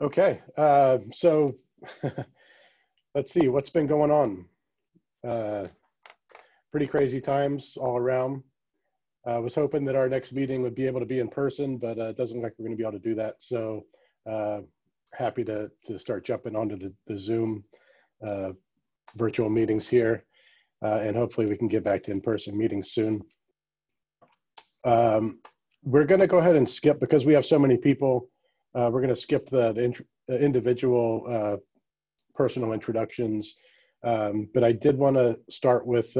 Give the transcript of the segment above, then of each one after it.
Okay, uh, so let's see what's been going on. Uh, pretty crazy times all around. I was hoping that our next meeting would be able to be in person, but uh, it doesn't look like we're going to be able to do that. So uh, happy to, to start jumping onto the, the Zoom uh, virtual meetings here. Uh, and hopefully we can get back to in-person meetings soon. Um, we're going to go ahead and skip because we have so many people. Uh, we're going to skip the, the, the individual uh, personal introductions. Um, but I did want to start with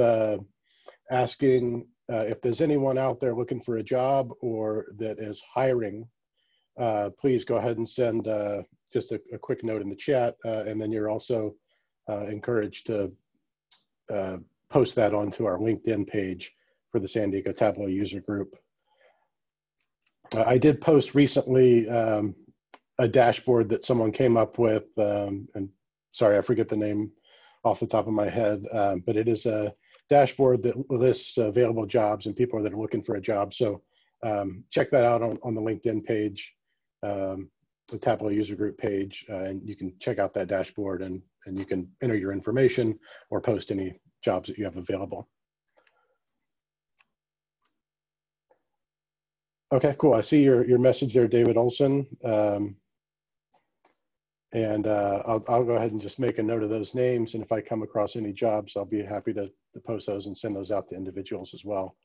asking uh, if there's anyone out there looking for a job or that is hiring, uh, please go ahead and send uh, just a, a, quick note in the chat. Uh, and then you're also uh, encouraged to uh, post that onto our LinkedIn page for the San Diego Tableau user group. I did post recently um, a dashboard that someone came up with, um, and sorry, I forget the name off the top of my head, um, but it is a dashboard that lists available jobs and people that are looking for a job. So um, check that out on, on the LinkedIn page, um, the Tableau user group page, uh, and you can check out that dashboard and, and you can enter your information or post any jobs that you have available. Okay, cool. I see your, your message there, David Olson. Um, and uh, I'll, I'll go ahead and just make a note of those names. And if I come across any jobs, I'll be happy to, to post those and send those out to individuals as well.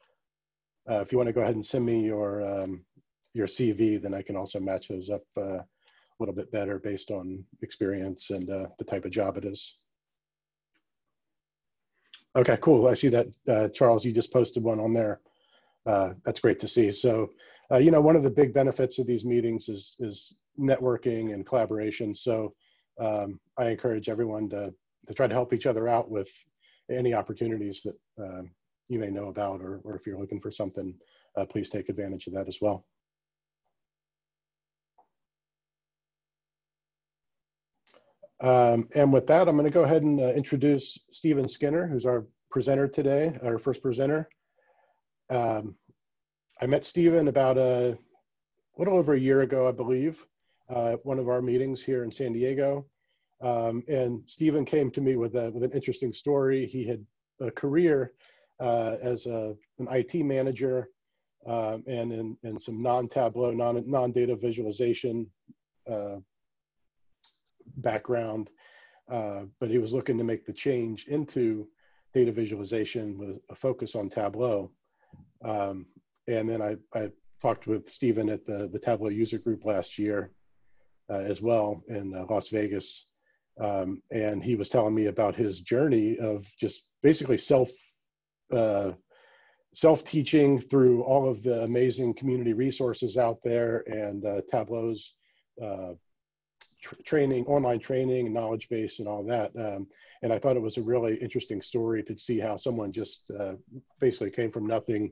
Uh, if you want to go ahead and send me your um, your CV, then I can also match those up uh, a little bit better based on experience and uh, the type of job it is. Okay, cool. I see that, uh, Charles, you just posted one on there. Uh, that's great to see. So, you know, one of the big benefits of these meetings is, is networking and collaboration. So um, I encourage everyone to, to try to help each other out with any opportunities that um, you may know about, or, or if you're looking for something, uh, please take advantage of that as well. Um, and with that, I'm going to go ahead and uh, introduce Stephen Skinner, who's our presenter today, our first presenter. Um, I met Stephen about a little over a year ago, I believe uh, at one of our meetings here in San Diego. Um, and Stephen came to me with, a, with an interesting story. He had a career uh, as a, an IT manager um, and in, in some non-Tableau, non, non-data visualization uh, background. Uh, but he was looking to make the change into data visualization with a focus on Tableau. Um, and then I, I talked with Stephen at the, the Tableau user group last year uh, as well in uh, Las Vegas. Um, and he was telling me about his journey of just basically self uh, self teaching through all of the amazing community resources out there and uh, Tableau's uh, tr training, online training, knowledge base, and all that. Um, and I thought it was a really interesting story to see how someone just uh, basically came from nothing,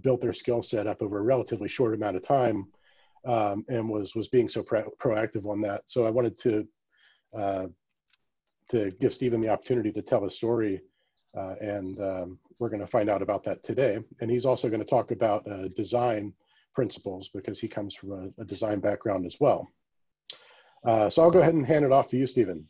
built their skill set up over a relatively short amount of time um, and was was being so pro proactive on that. So I wanted to uh, to give Stephen the opportunity to tell his story, uh, and um, we're going to find out about that today. And he's also going to talk about uh, design principles because he comes from a, a design background as well. Uh, so I'll go ahead and hand it off to you, Stephen.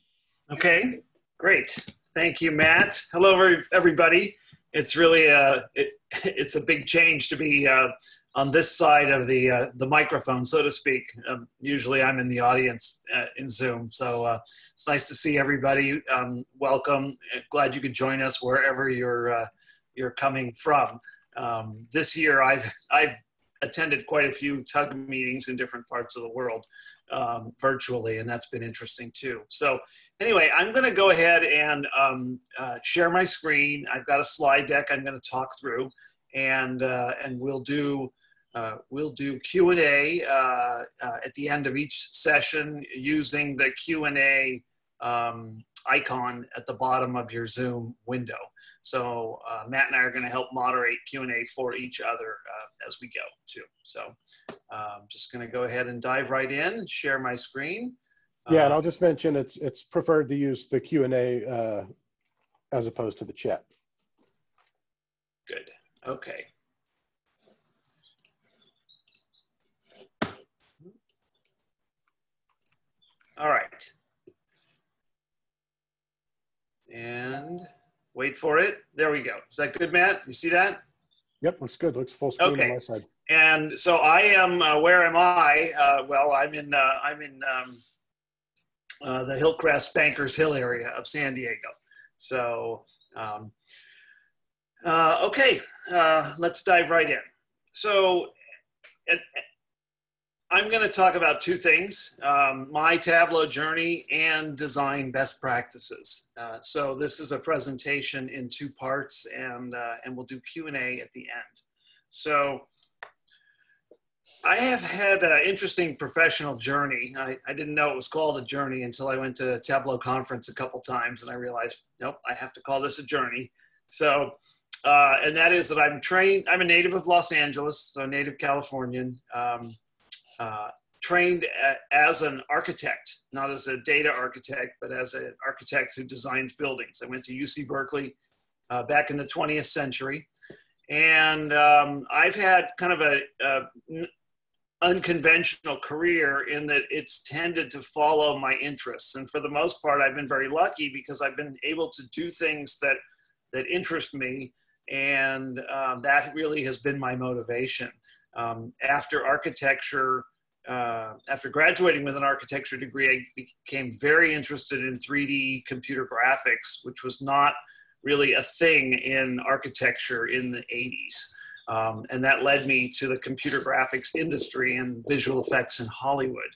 Okay, great. Thank you, Matt. Hello, everybody. It's really a it, it's a big change to be uh, on this side of the uh, the microphone, so to speak. Um, usually, I'm in the audience uh, in Zoom, so uh, it's nice to see everybody. Um, welcome. Glad you could join us wherever you're uh, you're coming from. Um, this year, I've I've attended quite a few tug meetings in different parts of the world um, virtually, and that's been interesting too. So, anyway, I'm going to go ahead and um, uh, share my screen. I've got a slide deck I'm going to talk through, and uh, and we'll do uh, we'll do Q&A uh, uh, at the end of each session using the Q&A um, icon at the bottom of your Zoom window. So uh, Matt and I are going to help moderate Q&A for each other uh, as we go too. So I'm just going to go ahead and dive right in, share my screen. Yeah, and I'll just mention it's it's preferred to use the Q&A as opposed to the chat. Good. Okay. And wait for it. There we go. Is that good, Matt? You see that? Yep, looks good. Looks full screen Okay. on my side. And so I am. Uh, where am I? Uh, well, I'm in. Uh, I'm in um, uh, the Hillcrest Bankers Hill area of San Diego. So, um, uh, okay, uh, let's dive right in. So, and, I'm going to talk about two things: um, my Tableau journey and design best practices. Uh, so, this is a presentation in two parts, and uh, and we'll do Q and A at the end. So. I have had an interesting professional journey. I, I didn't know it was called a journey until I went to Tableau conference a couple times and I realized, nope, I have to call this a journey. So, uh, and that is that I'm trained, I'm a native of Los Angeles, so a native Californian, um, uh, trained a, as an architect, not as a data architect, but as an architect who designs buildings. I went to UC Berkeley uh, back in the 20th century. And um, I've had kind of a, unconventional career in that it's tended to follow my interests and for the most part i've been very lucky because i've been able to do things that that interest me and um, that really has been my motivation um, after architecture uh, after graduating with an architecture degree i became very interested in 3d computer graphics which was not really a thing in architecture in the 80s um, and that led me to the computer graphics industry and visual effects in Hollywood,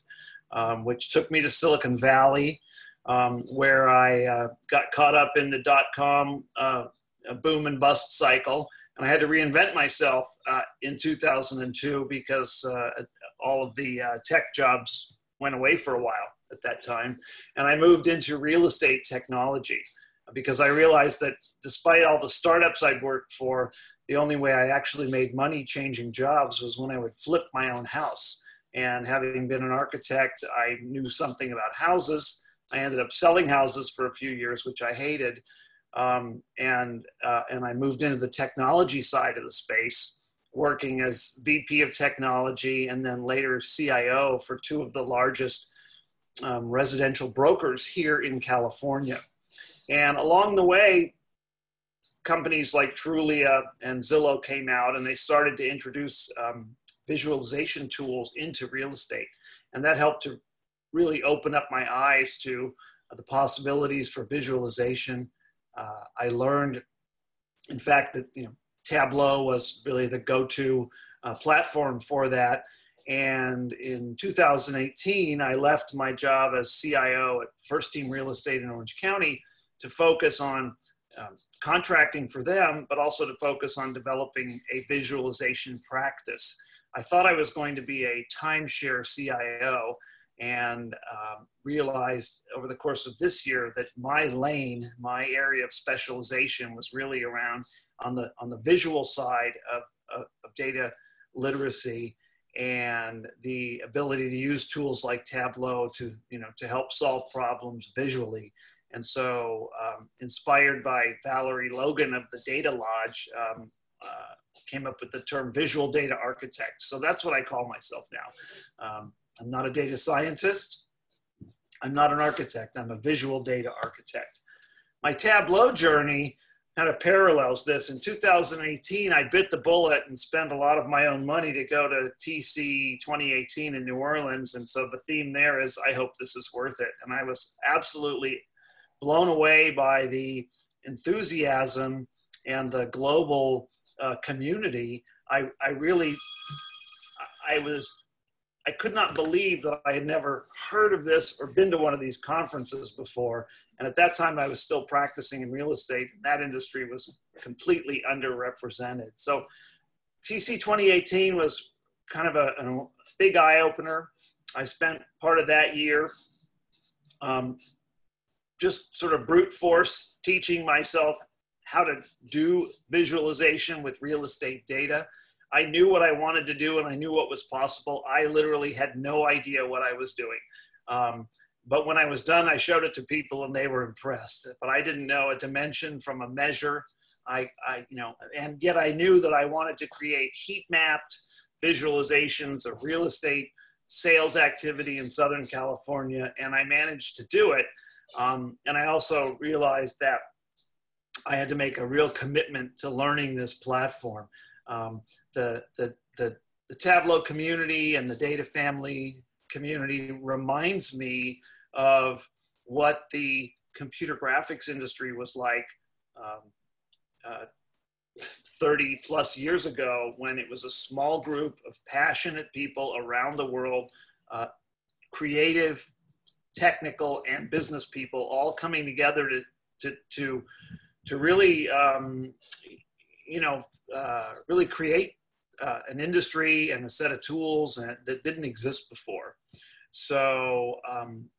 um, which took me to Silicon Valley, um, where I uh, got caught up in the dot com uh, boom and bust cycle. And I had to reinvent myself uh, in 2002 because uh, all of the uh, tech jobs went away for a while at that time. And I moved into real estate technology because I realized that despite all the startups I'd worked for, the only way I actually made money changing jobs was when I would flip my own house. And having been an architect, I knew something about houses. I ended up selling houses for a few years, which I hated. Um, and, uh, and I moved into the technology side of the space, working as VP of technology and then later CIO for two of the largest um, residential brokers here in California. And along the way, companies like Trulia and Zillow came out and they started to introduce um, visualization tools into real estate. And that helped to really open up my eyes to the possibilities for visualization. Uh, I learned, in fact, that you know Tableau was really the go-to uh, platform for that. And in 2018, I left my job as CIO at First Team Real Estate in Orange County to focus on um, contracting for them, but also to focus on developing a visualization practice. I thought I was going to be a timeshare CIO and um, realized over the course of this year that my lane, my area of specialization was really around on the, on the visual side of, of, of data literacy and the ability to use tools like Tableau to, you know, to help solve problems visually. And so, um, inspired by Valerie Logan of the Data Lodge, um, uh, came up with the term visual data architect. So that's what I call myself now. Um, I'm not a data scientist. I'm not an architect. I'm a visual data architect. My Tableau journey kind of parallels this. In 2018, I bit the bullet and spent a lot of my own money to go to TC 2018 in New Orleans. And so the theme there is, I hope this is worth it. And I was absolutely blown away by the enthusiasm and the global uh, community. I, I really, I was, I could not believe that I had never heard of this or been to one of these conferences before. And at that time, I was still practicing in real estate. That industry was completely underrepresented. So TC 2018 was kind of a, a big eye opener. I spent part of that year um, just sort of brute force teaching myself how to do visualization with real estate data. I knew what I wanted to do and I knew what was possible. I literally had no idea what I was doing. Um, but when I was done, I showed it to people and they were impressed. But I didn't know a dimension from a measure. I, I you know, and yet I knew that I wanted to create heat mapped visualizations of real estate sales activity in Southern California, and I managed to do it. Um, and I also realized that I had to make a real commitment to learning this platform. Um, the, the, the, the Tableau community and the data family community reminds me of what the computer graphics industry was like um, uh, 30 plus years ago when it was a small group of passionate people around the world, uh, creative, technical, and business people all coming together to, to, to, to really, um, you know, uh, really create uh, an industry and a set of tools that didn't exist before. So um,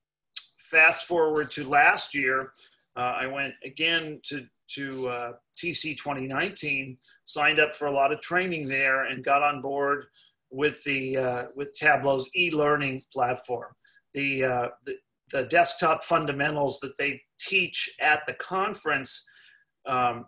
fast forward to last year, uh, I went again to to uh, TC 2019, signed up for a lot of training there, and got on board with the uh, with Tableau's e-learning platform. The, uh, the, the desktop fundamentals that they teach at the conference, um,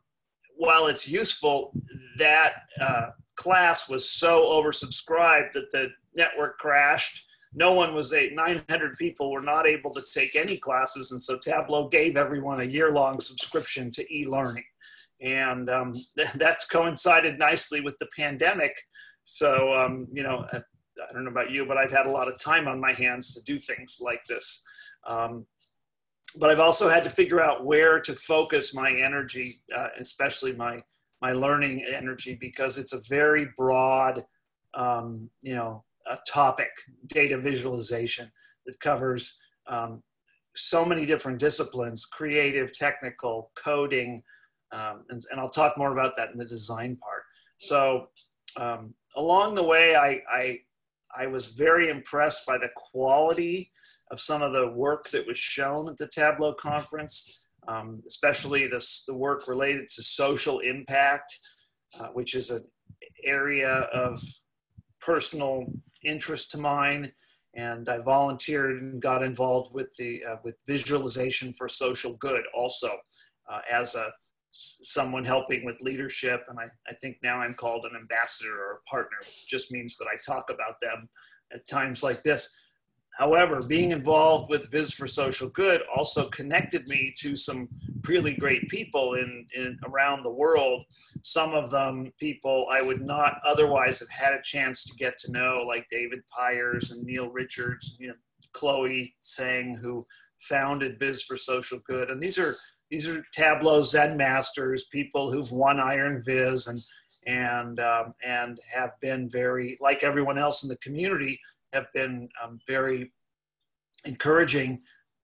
while it's useful, that uh, class was so oversubscribed that the network crashed. No one was a 900 people were not able to take any classes and so tableau gave everyone a year-long subscription to e-learning. And um, that's coincided nicely with the pandemic. So um, you know I, I, don't know about you but i've had a lot of time on my hands to do things like this. Um, but i've also had to figure out where to focus my energy uh, especially my my learning energy because it's a very broad um, you know a topic, data visualization, that covers um, so many different disciplines creative, technical, coding. Um, and, and, I'll talk more about that in the design part. So, um, along the way, I, I, I was very impressed by the quality of some of the work that was shown at the Tableau conference, um, especially this, the work related to social impact, uh, which is an area of personal interest to mine. And I volunteered and got involved with the uh, with visualization for social good also uh, as a someone helping with leadership and I, I think now I'm called an ambassador or a partner which just means that I talk about them at times like this However, being involved with Viz for Social Good also connected me to some really great people in, in around the world. Some of them people I would not otherwise have had a chance to get to know, like David Pires and Neil Richards, you know, Chloe Tseng, who founded Viz for Social Good. And these are these are Tableau Zen masters, people who've won Iron Viz and and um, and have been very like everyone else in the community have been um, very encouraging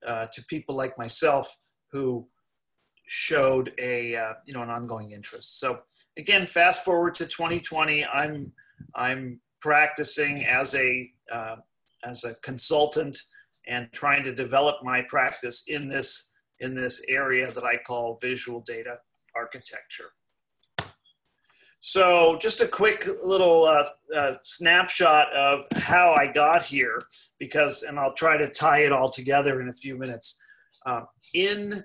uh, to people like myself who showed a uh, you know an ongoing interest. So again, fast forward to 2020, I'm I'm practicing as a uh, as a consultant and trying to develop my practice in this in this area that I call visual data architecture. So, just a quick little uh, uh, snapshot of how I got here, because, and I'll try to tie it all together in a few minutes. Uh, in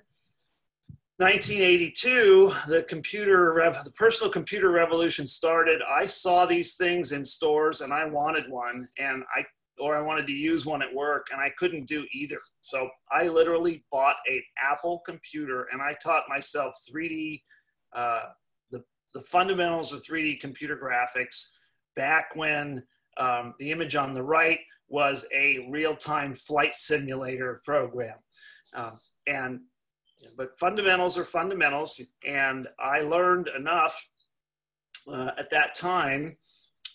1982, the computer, the personal computer revolution started. I saw these things in stores, and I wanted one, and I or I wanted to use one at work, and I couldn't do either. So I literally bought a Apple computer, and I taught myself 3D uh, the fundamentals of 3D computer graphics back when um, the image on the right was a real-time flight simulator program. Um, and but fundamentals are fundamentals, and I learned enough uh, at that time.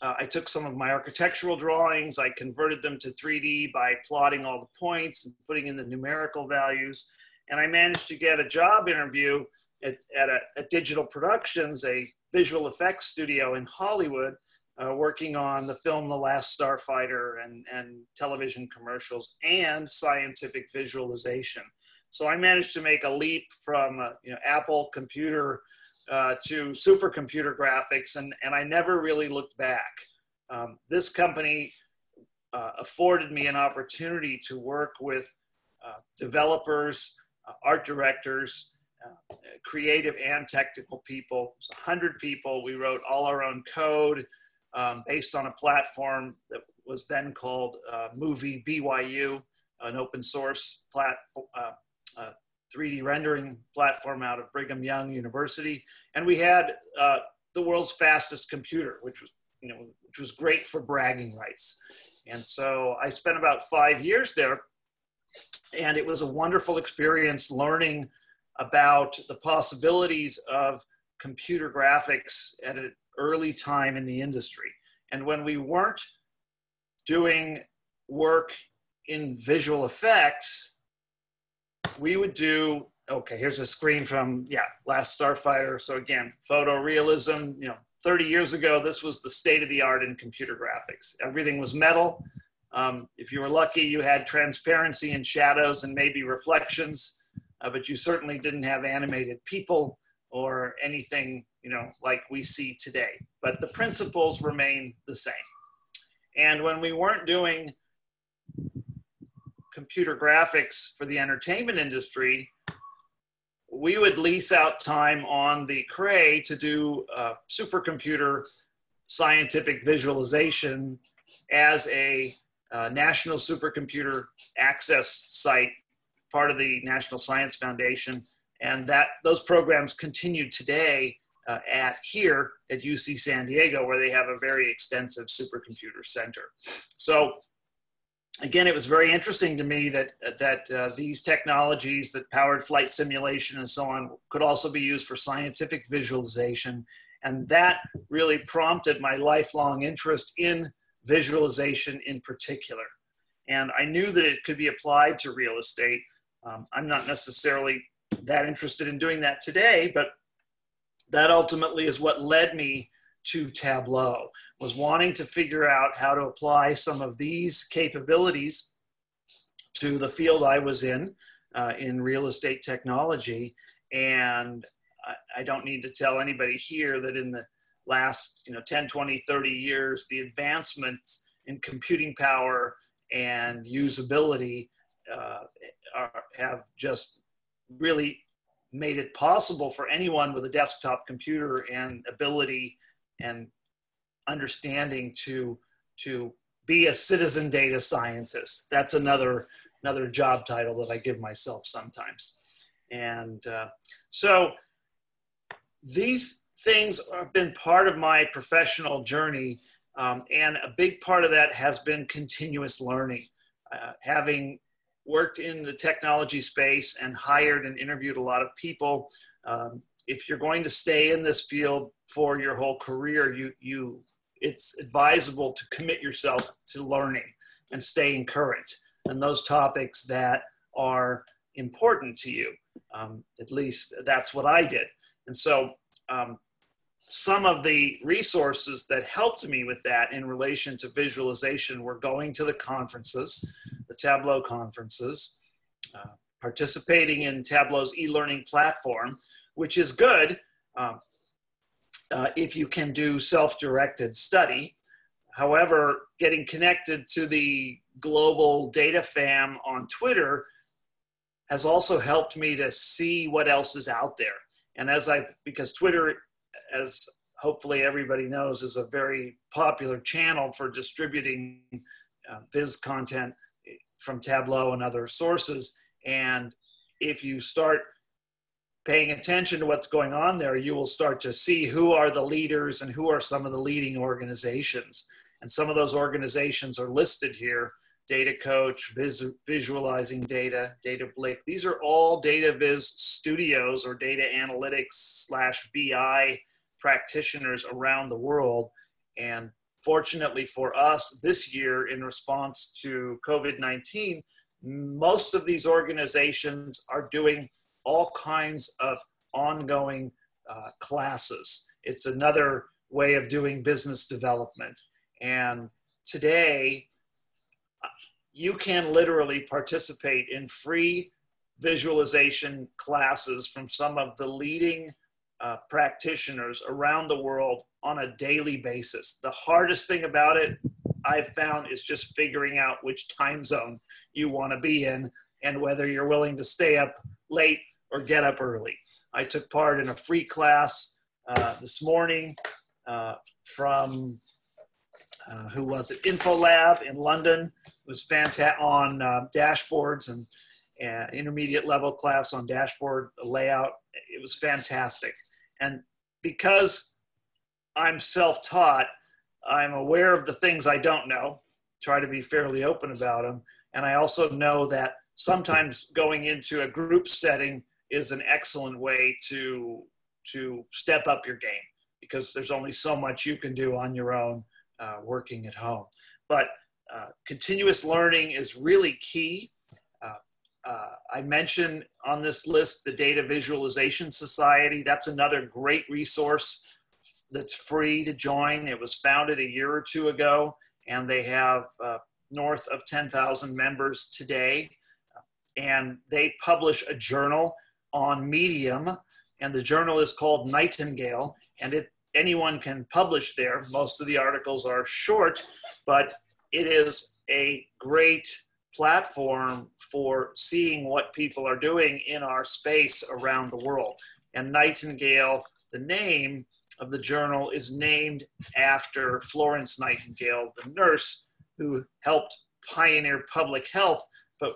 Uh, I took some of my architectural drawings, I converted them to 3D by plotting all the points and putting in the numerical values, and I managed to get a job interview at, at, a, Digital Productions, a visual effects studio in Hollywood, uh, working on the film The Last Starfighter and, and television commercials and scientific visualization. So I managed to make a leap from uh, you know, Apple computer uh, to supercomputer graphics, and, and I never really looked back. Um, this company uh, afforded me an opportunity to work with uh, developers, uh, art directors, uh, creative and technical people. It's 100 people. We wrote all our own code um, based on a platform that was then called uh, Movie BYU, an open source platform. uh 3D rendering platform out of Brigham Young University, and we had uh, the world's fastest computer, which was you know which was great for bragging rights. And so I spent about five years there, and it was a wonderful experience learning about the possibilities of computer graphics at an early time in the industry. And when we weren't doing work in visual effects, we would do okay here's a screen from yeah last starfighter. So again photorealism you know 30 years ago this was the state of the art in computer graphics. Everything was metal. Um, if you were lucky you had transparency and shadows and maybe reflections uh, but you certainly didn't have animated people or anything you know like we see today. But the principles remain the same. And when we weren't doing computer graphics for the entertainment industry, we would lease out time on the Cray to do uh, supercomputer scientific visualization as a uh, national supercomputer access site, part of the National Science Foundation. And that those programs continue today uh, at here at UC San Diego, where they have a very extensive supercomputer center. So again, it was very interesting to me that that uh, these technologies that powered flight simulation and so on could also be used for scientific visualization, and that really prompted my lifelong interest in visualization in particular. And I knew that it could be applied to real estate. Um, I'm not necessarily that interested in doing that today, but that ultimately is what led me to Tableau was wanting to figure out how to apply some of these capabilities to the field I was in, uh, in real estate technology. And I, I, don't need to tell anybody here that in the last you know 10 20 30 years the advancements in computing power and usability uh, are, have just really made it possible for anyone with a desktop computer and ability and understanding to to be a citizen data scientist. That's another another job title that I give myself sometimes. And uh, so these things have been part of my professional journey, um, and a big part of that has been continuous learning. Uh, having worked in the technology space and hired and interviewed a lot of people, um, if you're going to stay in this field for your whole career, you you it's advisable to commit yourself to learning and staying current and those topics that are important to you. Um, at least that's what I did. And so um, some of the resources that helped me with that in relation to visualization were going to the conferences, the Tableau conferences, uh, participating in Tableau's e-learning platform, which is good um, uh, if you can do self-directed study. However, getting connected to the global data fam on Twitter has also helped me to see what else is out there. And as I, because Twitter, as hopefully everybody knows, is a very popular channel for distributing uh, Viz content from Tableau and other sources. And if you start paying attention to what's going on there, you will start to see who are the leaders and who are some of the leading organizations. And some of those organizations are listed here Data Coach, Vis- Visualizing Data, Data Datablick. These are all Data Viz studios or data analytics slash BI practitioners around the world. And fortunately for us, this year, in response to COVID 19, most of these organizations are doing all kinds of ongoing uh, classes. It's another way of doing business development. And today, you can literally participate in free visualization classes from some of the leading uh, practitioners around the world on a daily basis. The hardest thing about it, I've found, is just figuring out which time zone you want to be in and whether you're willing to stay up late or get up early. I took part in a free class uh, this morning uh, from uh, who was it? InfoLab in London. It was fantastic on uh, dashboards and and intermediate level class on dashboard layout. It was fantastic. And because I'm self taught, I'm aware of the things I don't know, try to be fairly open about them. And I also know that sometimes going into a group setting is an excellent way to to step up your game because there's only so much you can do on your own uh, working at home. But uh, continuous learning is really key. Uh, uh, I mentioned on this list the Data Visualization Society. That's another great resource that's free to join. It was founded a year or two ago, and they have uh, north of 10,000 members today. And they publish a journal on Medium, and the journal is called Nightingale, and it anyone can publish there. Most of the articles are short, but it is a great platform for seeing what people are doing in our space around the world. And Nightingale, the name of the journal, is named after Florence Nightingale, the nurse who helped pioneer public health, but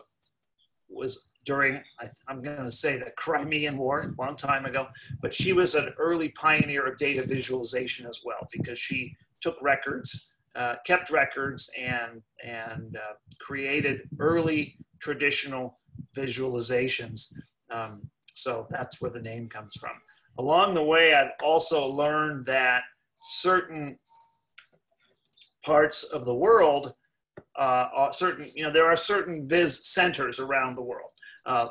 was during, I, am going to say the Crimean War, a long time ago, but she was an early pioneer of data visualization as well because she took records uh, kept records and and uh, created early traditional visualizations. Um, so that's where the name comes from. Along the way, I've also learned that certain parts of the world, uh, certain you know there are certain viz centers around the world. Uh,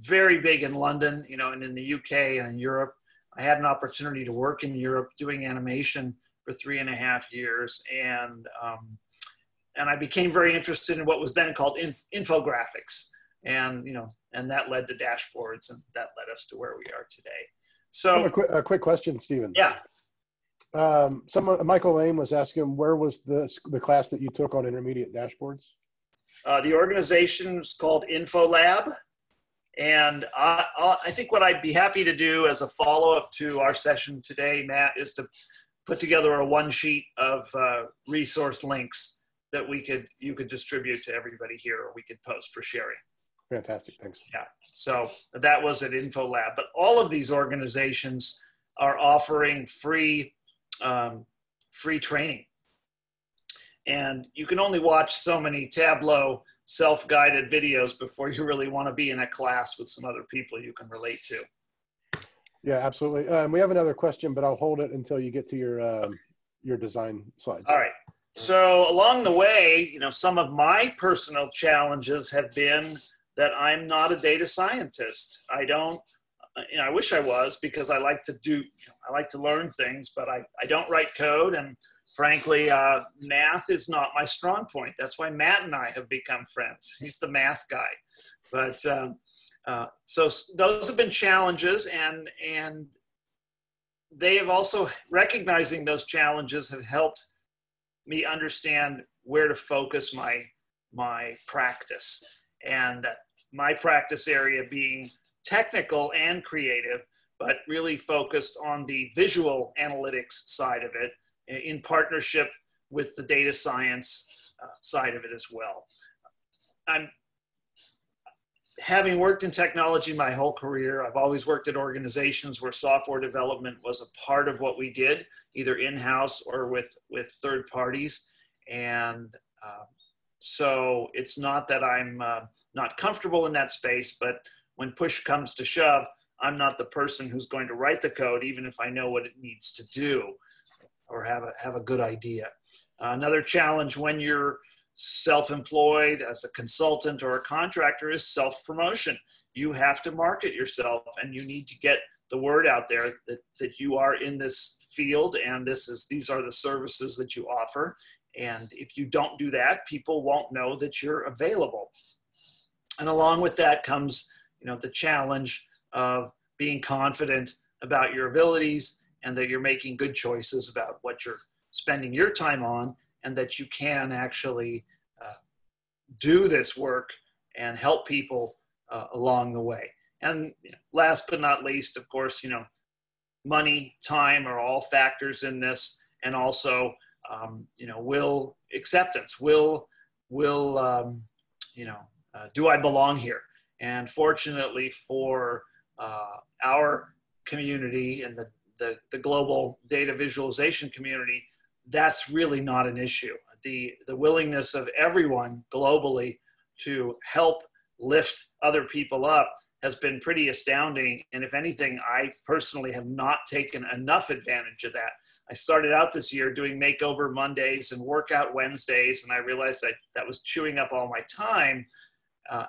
very big in London, you know, and in the UK and in Europe. I had an opportunity to work in Europe doing animation for three and a half years, and um, and I became very interested in what was then called inf- infographics, and you know, and that led to dashboards, and that led us to where we are today. So, a quick, a quick question, Stephen. Yeah. Um, someone, Michael Lane was asking, where was the the class that you took on intermediate dashboards? Uh, the organization is called InfoLab. And I, I, think what I'd be happy to do as a follow up to our session today, Matt, is to put together a one sheet of uh, resource links that we could you could distribute to everybody here or we could post for sharing. Fantastic. Thanks. Yeah. So that was at infolab but all of these organizations are offering free um, free training. And you can only watch so many tableau self-guided videos before you really want to be in a class with some other people you can relate to yeah, absolutely. Um, we have another question, but I'll hold it until you get to your um, your design slides. All right. So along the way, you know, some of my personal challenges have been that I'm not a data scientist. I don't. You know, I wish I was because I like to do. You know, I like to learn things, but I I don't write code, and frankly, uh, math is not my strong point. That's why Matt and I have become friends. He's the math guy, but. Um, uh, so those have been challenges, and and they have also recognizing those challenges have helped me understand where to focus my my practice and my practice area being technical and creative but really focused on the visual analytics side of it in partnership with the data science uh, side of it as well i'm having worked in technology my whole career, I've always worked at organizations where software development was a part of what we did, either in-house or with with third parties. And uh, so it's not that I'm uh, not comfortable in that space, but when push comes to shove, I'm not the person who's going to write the code, even if I know what it needs to do or have a have a good idea. Uh, another challenge when you're self-employed as a consultant or a contractor is self-promotion. You have to market yourself and you need to get the word out there that, that you are in this field and this is these are the services that you offer. And if you don't do that people won't know that you're available. And along with that comes you know the challenge of being confident about your abilities and that you're making good choices about what you're spending your time on and that you can actually uh, do this work and help people uh, along the way. And last but not least, of course, you know, money, time are all factors in this, and also, um, you know, will acceptance, will will um, you know, uh, do I belong here? And fortunately for uh, our community and the, the, the global data visualization community, that's really not an issue. The, the willingness of everyone globally to help lift other people up has been pretty astounding. And if anything, I personally have not taken enough advantage of that. I started out this year doing makeover Mondays and workout Wednesdays, and I realized that that was chewing up all my time. Uh,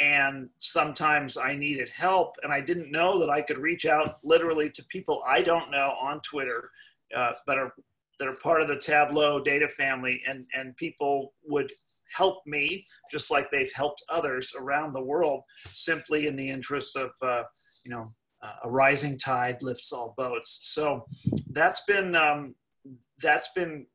and sometimes I needed help, and I didn't know that I could reach out literally to people I don't know on Twitter, uh, but are that are part of the Tableau data family, and and people would help me just like they've helped others around the world, simply in the interest of uh, you know uh, a rising tide lifts all boats. So that's been um, that's been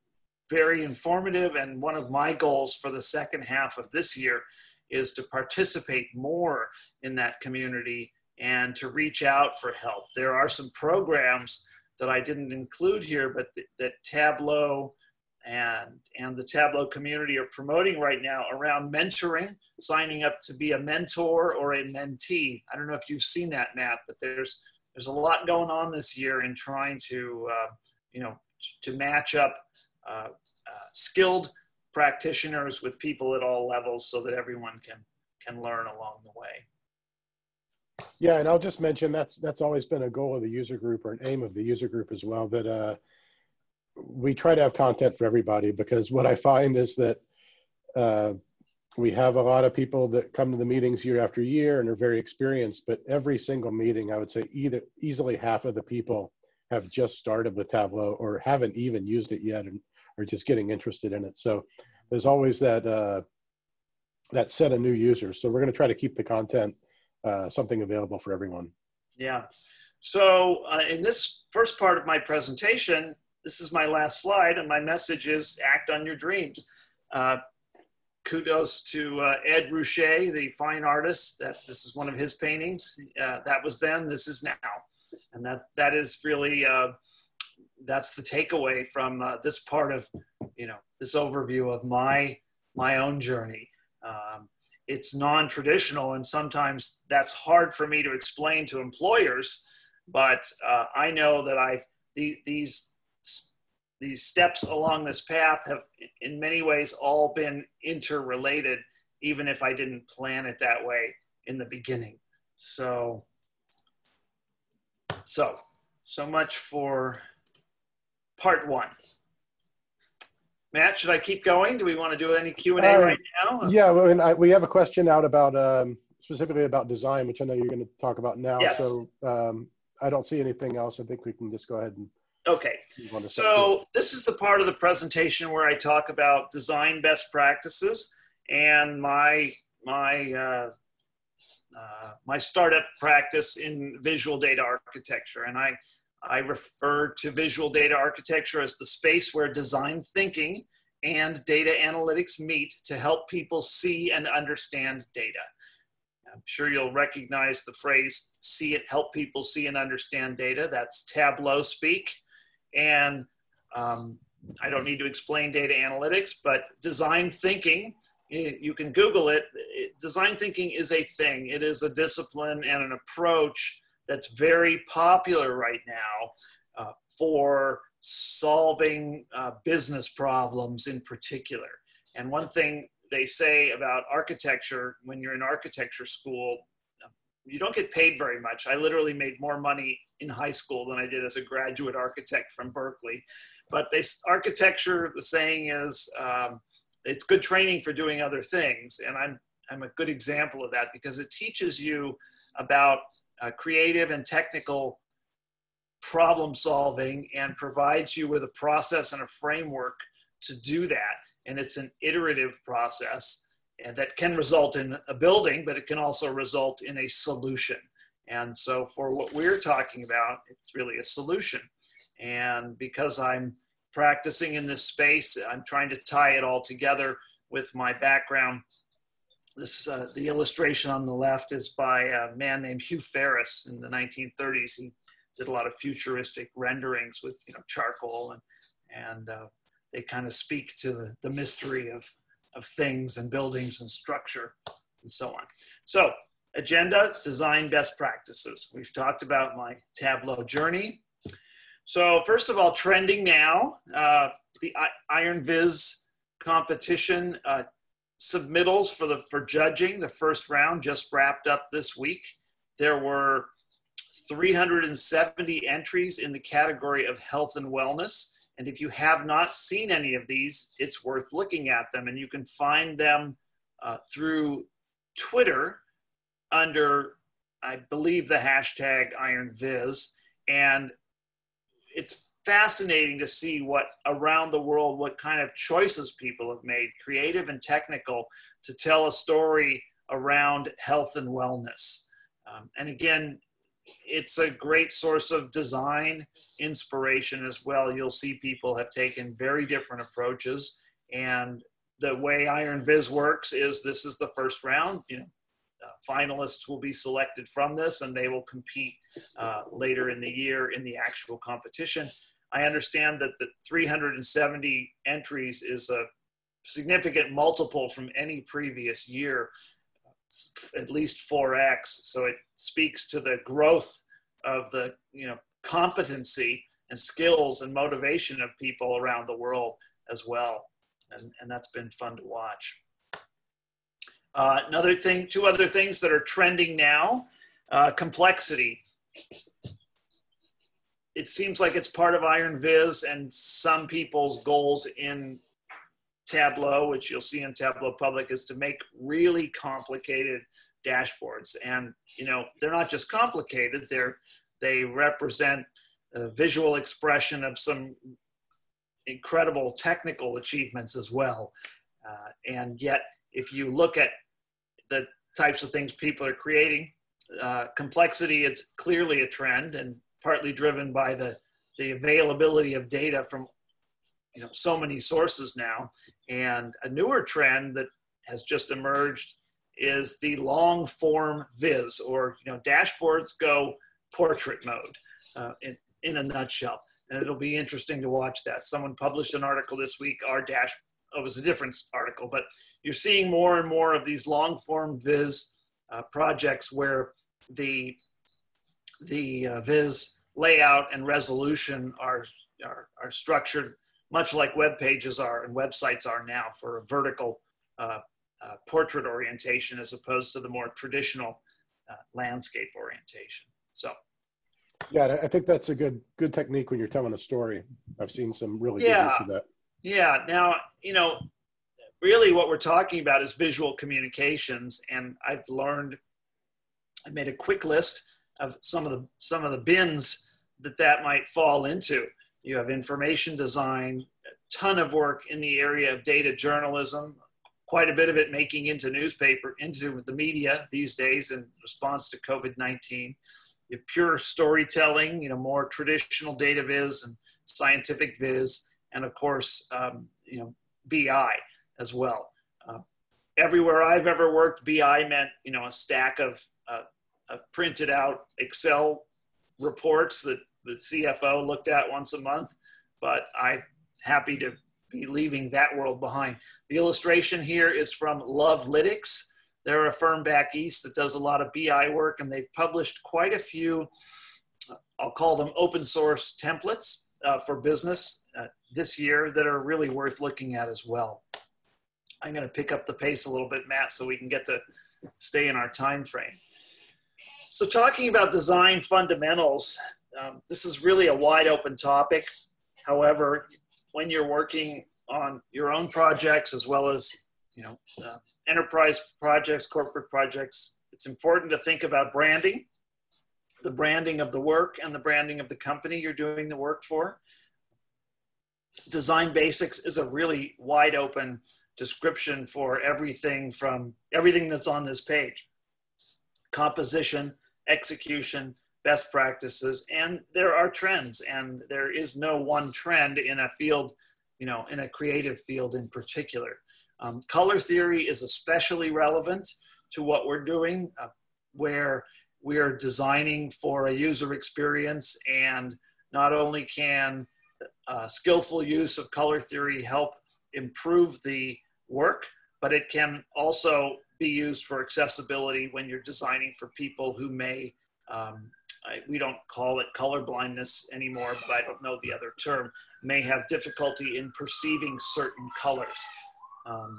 very informative, and one of my goals for the second half of this year is to participate more in that community and to reach out for help. There are some programs that I didn't include here, but th- that Tableau and and the Tableau community are promoting right now around mentoring, signing up to be a mentor or a mentee. I don't know if you've seen that, Matt, but there's there's a lot going on this year in trying to uh, you know to match up uh, uh, skilled practitioners with people at all levels so that everyone can can learn along the way. Yeah, and I'll just mention that's that's always been a goal of the user group or an aim of the user group as well. That uh, we try to have content for everybody because what I find is that uh, we have a lot of people that come to the meetings year after year and are very experienced, but every single meeting, I would say either easily half of the people have just started with Tableau or haven't even used it yet and are just getting interested in it. So there's always that uh, that set of new users. So we're going to try to keep the content uh, something available for everyone. Yeah. So uh, in this first part of my presentation, this is my last slide, and my message is act on your dreams. Uh, kudos to uh, Ed Ruscha, the fine artist. That this is one of his paintings. Uh, that was then. This is now, and that that is really uh, that's the takeaway from uh, this part of you know this overview of my my own journey. Um, it's non-traditional and sometimes that's hard for me to explain to employers but uh, i know that i've the, these these steps along this path have in many ways all been interrelated even if i didn't plan it that way in the beginning so so so much for part one Matt, should I keep going? Do we want to do any Q and A uh, right now? Yeah, well, and I, we have a question out about um, specifically about design, which I know you're going to talk about now. Yes. So um, I don't see anything else. I think we can just go ahead and. Okay. So this is the part of the presentation where I talk about design best practices and my my uh, uh, my startup practice in visual data architecture, and I I refer to visual data architecture as the space where design thinking and data analytics meet to help people see and understand data. I'm sure you'll recognize the phrase see it, help people see and understand data. That's Tableau speak. And um, I don't need to explain data analytics, but design thinking, you can Google it. Design thinking is a thing, it is a discipline and an approach that's very popular right now uh, for solving uh, business problems in particular. And one thing they say about architecture when you're in architecture school, you don't get paid very much. I literally made more money in high school than I did as a graduate architect from Berkeley. But they, architecture, the saying is, um, it's good training for doing other things. And I'm, I'm a good example of that because it teaches you about uh, creative and technical problem solving and provides you with a process and a framework to do that. And it's an iterative process and that can result in a building, but it can also result in a solution. And so for what we're talking about, it's really a solution. And because I'm practicing in this space, I'm trying to tie it all together with my background this uh, the illustration on the left is by a man named Hugh Ferriss in the 1930s. He did a lot of futuristic renderings with you know charcoal and and uh, they kind of speak to the, the mystery of of things and buildings and structure and so on. So agenda, design best practices. We've talked about my Tableau journey. So first of all, trending now, uh, the Iron Viz competition uh, submittals for the for judging the first round just wrapped up this week. There were 370 entries in the category of health and wellness. And if you have not seen any of these, it's worth looking at them. And you can find them uh, through Twitter under, I believe, the hashtag IronViz. And it's fascinating to see what around the world, what kind of choices people have made, creative and technical, to tell a story around health and wellness. Um, and again, it's a great source of design inspiration as well. You'll see people have taken very different approaches. And the way Iron Viz works is this is the first round. You know, uh, finalists will be selected from this and they will compete uh, later in the year in the actual competition. I understand that the 370 entries is a significant multiple from any previous year, at least 4x. So it speaks to the growth of the you know competency and skills and motivation of people around the world as well. And, and that's been fun to watch. Uh, another thing, two other things that are trending now uh, complexity it seems like it's part of Iron Viz and some people's goals in Tableau, which you'll see in Tableau Public, is to make really complicated dashboards. And you know, they're not just complicated; they're they represent a visual expression of some incredible technical achievements as well. Uh, and yet, if you look at the types of things people are creating, uh, complexity is clearly a trend, and partly driven by the the availability of data from you know so many sources now. And a newer trend that has just emerged is the long form viz or you know dashboards go portrait mode uh, in, in a nutshell. And it'll be interesting to watch that. Someone published an article this week our dash oh, it was a different article but you're seeing more and more of these long form viz uh, projects where the the uh, Viz layout and resolution are, are, are, structured much like web pages are and websites are now for a vertical uh, uh, portrait orientation as opposed to the more traditional uh, landscape orientation. So. Yeah, I think that's a good good technique when you're telling a story. I've seen some really yeah, good use of that. Yeah. Now, you know, really what we're talking about is visual communications, and I've learned. I made a quick list of some of the some of the bins that that might fall into. You have information design, a ton of work in the area of data journalism, quite a bit of it making into newspaper, into the media these days in response to COVID-19. You have pure storytelling, you know, more traditional data viz and scientific viz, and of course, um, you know, BI as well. Uh, everywhere I've ever worked, BI meant, you know, a stack of uh, I've printed out Excel reports that the CFO looked at once a month, but I'm happy to be leaving that world behind. The illustration here is from Lovelytics. They're a firm back east that does a lot of BI work, and they've published quite a few, I'll call them open source templates uh, for business uh, this year that are really worth looking at as well. I'm going to pick up the pace a little bit, Matt, so we can get to stay in our time frame. So, talking about design fundamentals, um, this is really a wide open topic. However, when you're working on your own projects as well as you know uh, enterprise projects, corporate projects, it's important to think about branding, the branding of the work, and the branding of the company you're doing the work for. Design basics is a really wide open description for everything from everything that's on this page composition, execution, best practices, and there are trends, and there is no one trend in a field, you know, in a creative field in particular. Um, color theory is especially relevant to what we're doing, uh, where we are designing for a user experience, and not only can uh, skillful use of color theory help improve the work, but it can also be used for accessibility when you're designing for people who may, um, I, we don't call it color blindness anymore, but I don't know the other term, may have difficulty in perceiving certain colors. Um,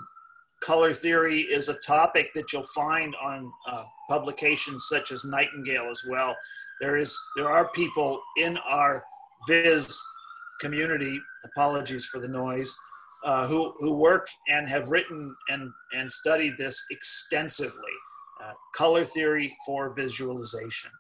color theory is a topic that you'll find on uh, publications such as Nightingale as well. There is there are people in our Viz community. Apologies for the noise. Uh, who who work and have written and and studied this extensively. Uh, color theory for visualization.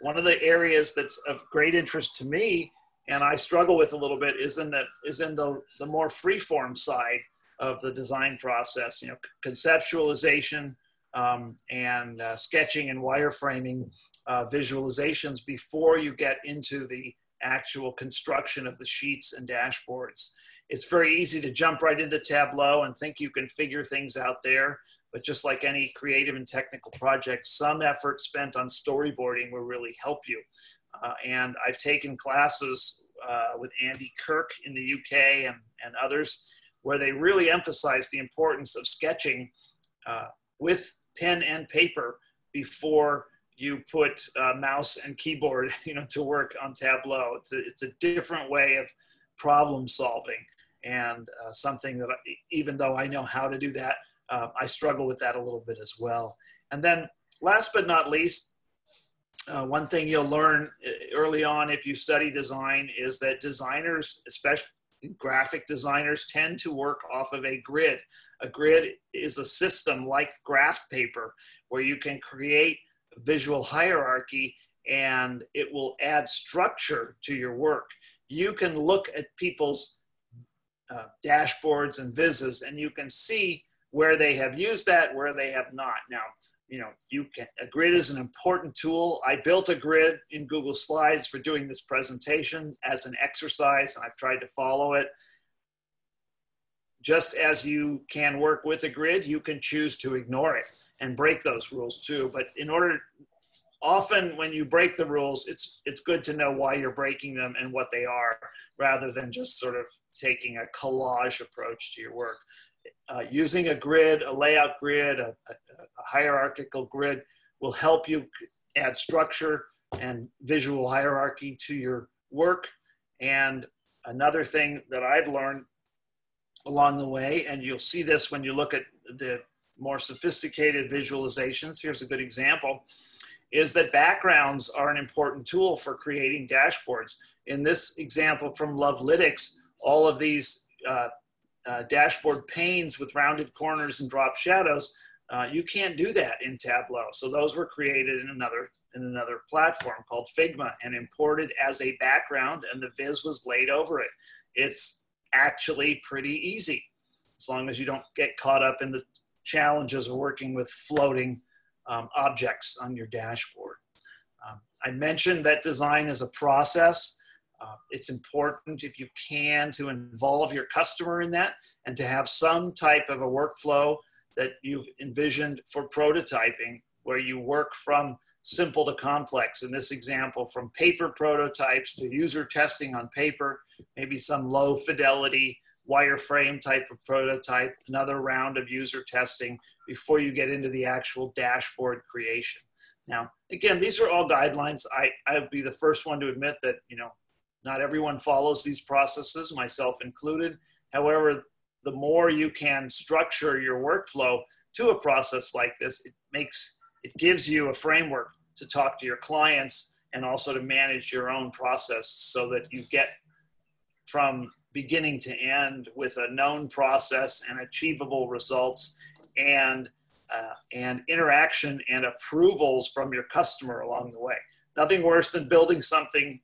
One of the areas that's of great interest to me and I struggle with a little bit is in the is in the the more freeform side of the design process. You know, conceptualization um, and uh, sketching and wireframing uh, visualizations before you get into the actual construction of the sheets and dashboards. It's very easy to jump right into Tableau and think you can figure things out there. But just like any creative and technical project, some effort spent on storyboarding will really help you. Uh, and I've taken classes uh, with Andy Kirk in the UK and, and others where they really emphasize the importance of sketching uh, with pen and paper before you put uh, mouse and keyboard you know to work on tableau it's a, it's a different way of problem solving and uh, something that I, even though i know how to do that uh, i struggle with that a little bit as well and then last but not least uh, one thing you'll learn uh, early on if you study design is that designers, especially graphic designers, tend to work off of a grid. A grid is a system like graph paper where you can create visual hierarchy and it will add structure to your work. You can look at people's uh, dashboards and vizzes and you can see where they have used that, where they have not. Now, you know, you can, a grid is an important tool. I built a grid in Google Slides for doing this presentation as an exercise, and I've tried to follow it. Just as you can work with a grid, you can choose to ignore it and break those rules too. But in order, often when you break the rules, it's it's good to know why you're breaking them and what they are, rather than just sort of taking a collage approach to your work uh, using a grid, a layout grid, a, a, a, hierarchical grid will help you add structure and visual hierarchy to your work. And another thing that I've learned along the way, and you'll see this when you look at the more sophisticated visualizations. Here's a good example is that backgrounds are an important tool for creating dashboards. In this example from Lovelytics, all of these uh, uh, dashboard panes with rounded corners and drop shadows, uh, you can't do that in Tableau. So those were created in another in another platform called Figma and imported as a background, and the viz was laid over it. It's actually pretty easy as long as you don't get caught up in the challenges of working with floating um, objects on your dashboard. Um, I mentioned that design is a process. Uh, it's important if you can to involve your customer in that and to have some type of a workflow that you've envisioned for prototyping where you work from simple to complex. In this example, from paper prototypes to user testing on paper, maybe some low fidelity wireframe type of prototype, another round of user testing before you get into the actual dashboard creation. Now, again, these are all guidelines. I, I would be the first one to admit that, you know, not everyone follows these processes, myself included. However, the more you can structure your workflow to a process like this, it makes it gives you a framework to talk to your clients and also to manage your own process so that you get from beginning to end with a known process and achievable results and uh, and interaction and approvals from your customer along the way. Nothing worse than building something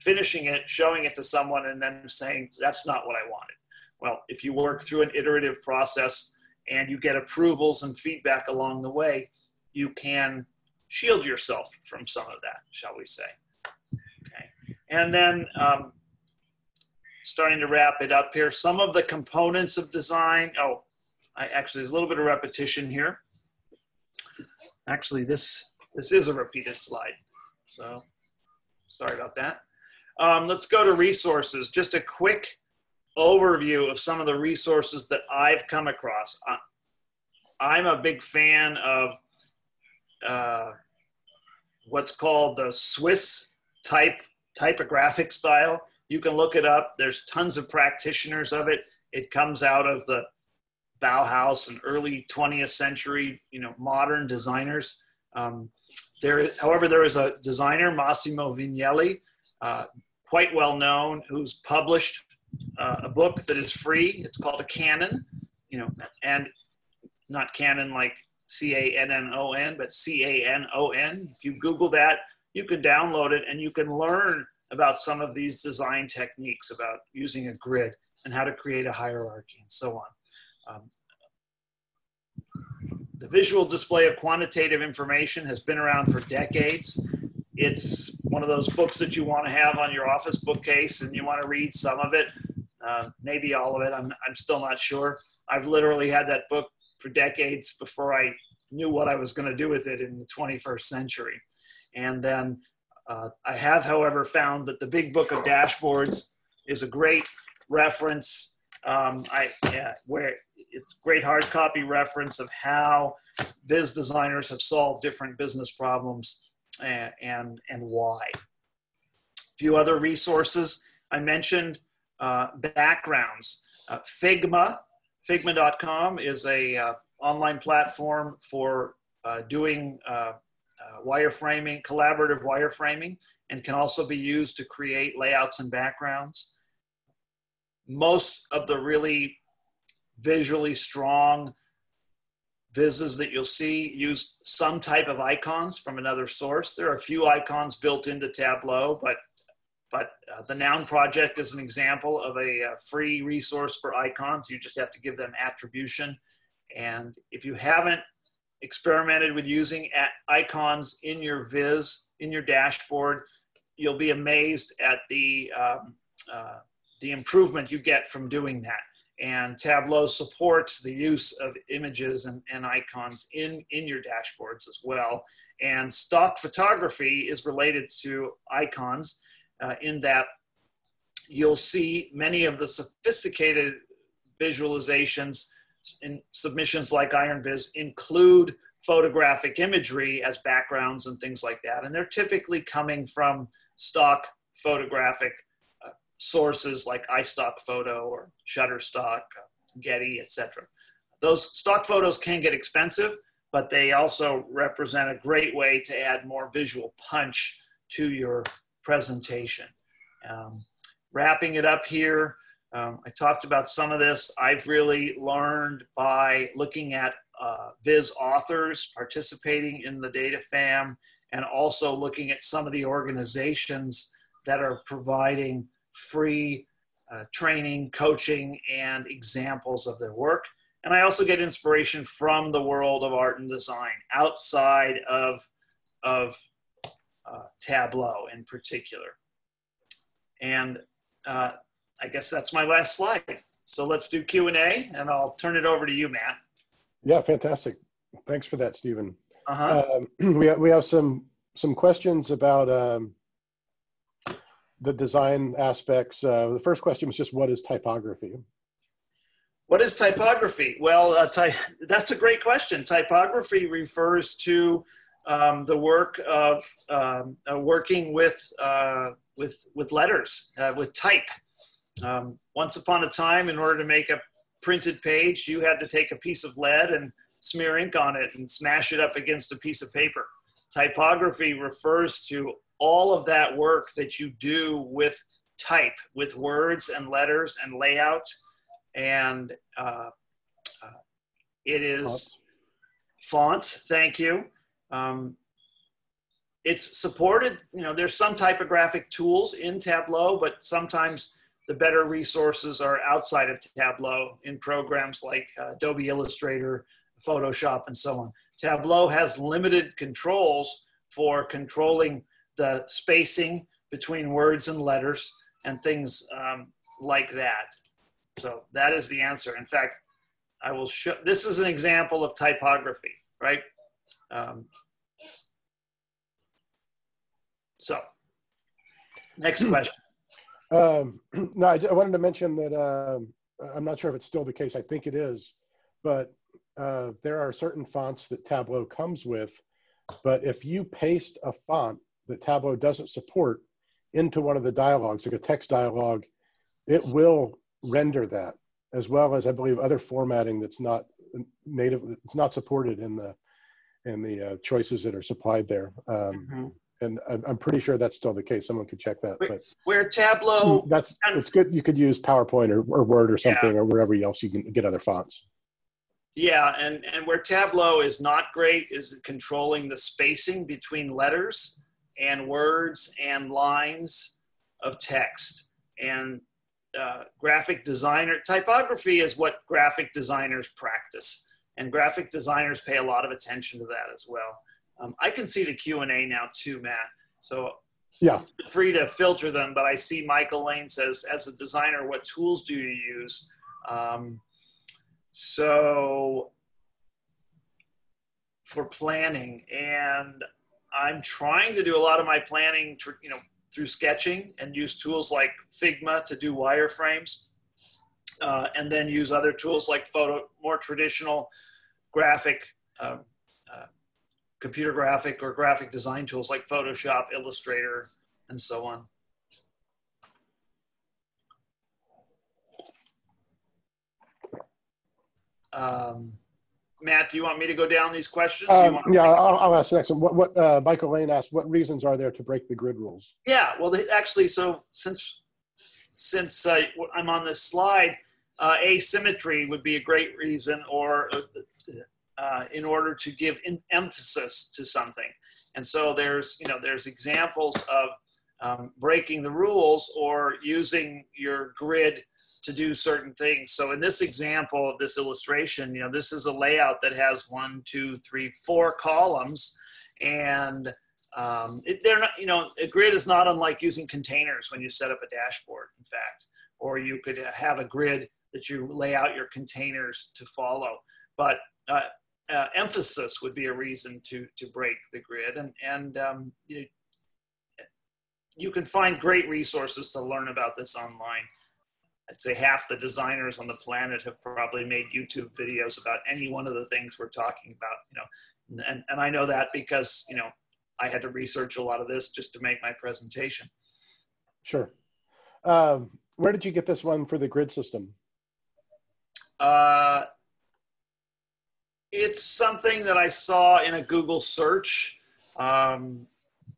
finishing it, showing it to someone, and then saying, that's not what I wanted. Well, if you work through an iterative process and you get approvals and feedback along the way, you can shield yourself from some of that, shall we say. Okay. And then um, starting to wrap it up here, some of the components of design. Oh, I actually, there's a little bit of repetition here. Actually, this, this is a repeated slide. So sorry about that. Um, let's go to resources. Just a quick overview of some of the resources that I've come across. Uh, I'm a big fan of uh, what's called the Swiss type typographic style. You can look it up. There's tons of practitioners of it. It comes out of the Bauhaus and early 20th century, you know, modern designers. Um, there, however, there is a designer, Massimo Vignelli, uh, quite well known, who's published uh, a book that is free. It's called a Canon, you know, and not Cannon like C A N N O N, but C A N O N. If you Google that, you can download it and you can learn about some of these design techniques about using a grid and how to create a hierarchy and so on. Um, the visual display of quantitative information has been around for decades. It's one of those books that you want to have on your office bookcase and you want to read some of it, uh, maybe all of it. I'm, I'm still not sure. I've literally had that book for decades before I knew what I was going to do with it in the 21st century. And then uh, I have, however, found that the Big Book of Dashboards is a great reference. Um, I yeah, where it's great hard copy reference of how Viz designers have solved different business problems and, and, and why. A few other resources. I mentioned uh, backgrounds. Uh, Figma, Figma.com is a uh, online platform for uh, doing uh, wireframing, collaborative wireframing, and can also be used to create layouts and backgrounds. Most of the really visually strong vises that you'll see use some type of icons from another source. There are a few icons built into Tableau, but but uh, the Noun project is an example of a, a, uh, free resource for icons. You just have to give them attribution. And if you haven't experimented with using icons in your viz, in your dashboard, you'll be amazed at the, um, uh, the improvement you get from doing that and Tableau supports the use of images and, and, icons in, in your dashboards as well. And stock photography is related to icons uh, in that you'll see many of the sophisticated visualizations in submissions like Iron IronViz include photographic imagery as backgrounds and things like that. And they're typically coming from stock photographic sources like iStock Photo or Shutterstock, Getty, etc. Those stock photos can get expensive, but they also represent a great way to add more visual punch to your presentation. Um, wrapping it up here, um, I talked about some of this. I've really learned by looking at uh, Viz authors participating in the data fam and also looking at some of the organizations that are providing free uh, training, coaching, and examples of their work. And I also get inspiration from the world of art and design outside of, of uh, Tableau in particular. And uh, I guess that's my last slide. So let's do Q&A and I'll turn it over to you, Matt. Yeah, fantastic. Thanks for that, Stephen. Uh-huh. Um, we, have, we have some, some questions about um, the design aspects. Uh, the first question was just what is typography? What is typography? Well, uh, ty- that's a great question. Typography refers to um, the work of um, uh, working with, uh, with, with letters, uh, with type. Um, once upon a time, in order to make a printed page, you had to take a piece of lead and smear ink on it and smash it up against a piece of paper. Typography refers to all of that work that you do with type, with words and letters and layout. And uh, uh, it is fonts. fonts thank you. Um, it's supported, you know, there's some typographic tools in Tableau, but sometimes the better resources are outside of Tableau in programs like uh, Adobe Illustrator, Photoshop, and so on. Tableau has limited controls for controlling the spacing between words and letters and things um, like that. So that is the answer. In fact, I will show, this is an example of typography, right? Um, so, next question. Um, no, I, I, wanted to mention that um, I'm not sure if it's still the case. I think it is, but uh, there are certain fonts that Tableau comes with, but if you paste a font that Tableau doesn't support into one of the dialogues, like a text dialogue, it will render that as well as I believe other formatting that's not native, it's not supported in the in the uh, choices that are supplied there. Um, mm-hmm. And I'm, I'm pretty sure that's still the case. Someone could check that. But where Tableau, hmm, that's it's good. You could use PowerPoint or, or Word or something yeah. or wherever else you can get other fonts. Yeah, and and where Tableau is not great is controlling the spacing between letters and words and lines of text. And uh, graphic designer typography is what graphic designers practice and graphic designers pay a lot of attention to that as well um, i can see the q&a now too matt. So yeah. free to filter them but i see michael lane says as a designer what tools do you use? Um, so for planning and i'm trying to do a lot of my planning you know through sketching and use tools like Figma to do wireframes, uh, and then use other tools like photo, more traditional graphic, uh, computer graphic or graphic design tools like Photoshop, Illustrator, and so on. Um, Matt, do you want me to go down these questions? Um, yeah, I'll, I'll, ask the next one. What, what uh, Michael Lane asked, what reasons are there to break the grid rules? Yeah, well, they, actually, so since since uh, I'm on this slide, uh, asymmetry would be a great reason, or uh, in order to give emphasis to something. And so there's you know there's examples of um, breaking the rules or using your grid to do certain things. So in this example of this illustration, you know, this is a layout that has one, two, three, four columns, and um, it, they're not, you know, a grid is not unlike using containers when you set up a dashboard, in fact, or you could have a grid that you lay out your containers to follow. But uh, uh, emphasis would be a reason to to break the grid, and and um, you, you can find great resources to learn about this online. I'd say half the designers on the planet have probably made YouTube videos about any one of the things we're talking about, you know, and, and I know that because, you know, I had to research a lot of this just to make my presentation. Sure. Um, where did you get this one for the grid system? Uh, it's something that I saw in a Google search. Um,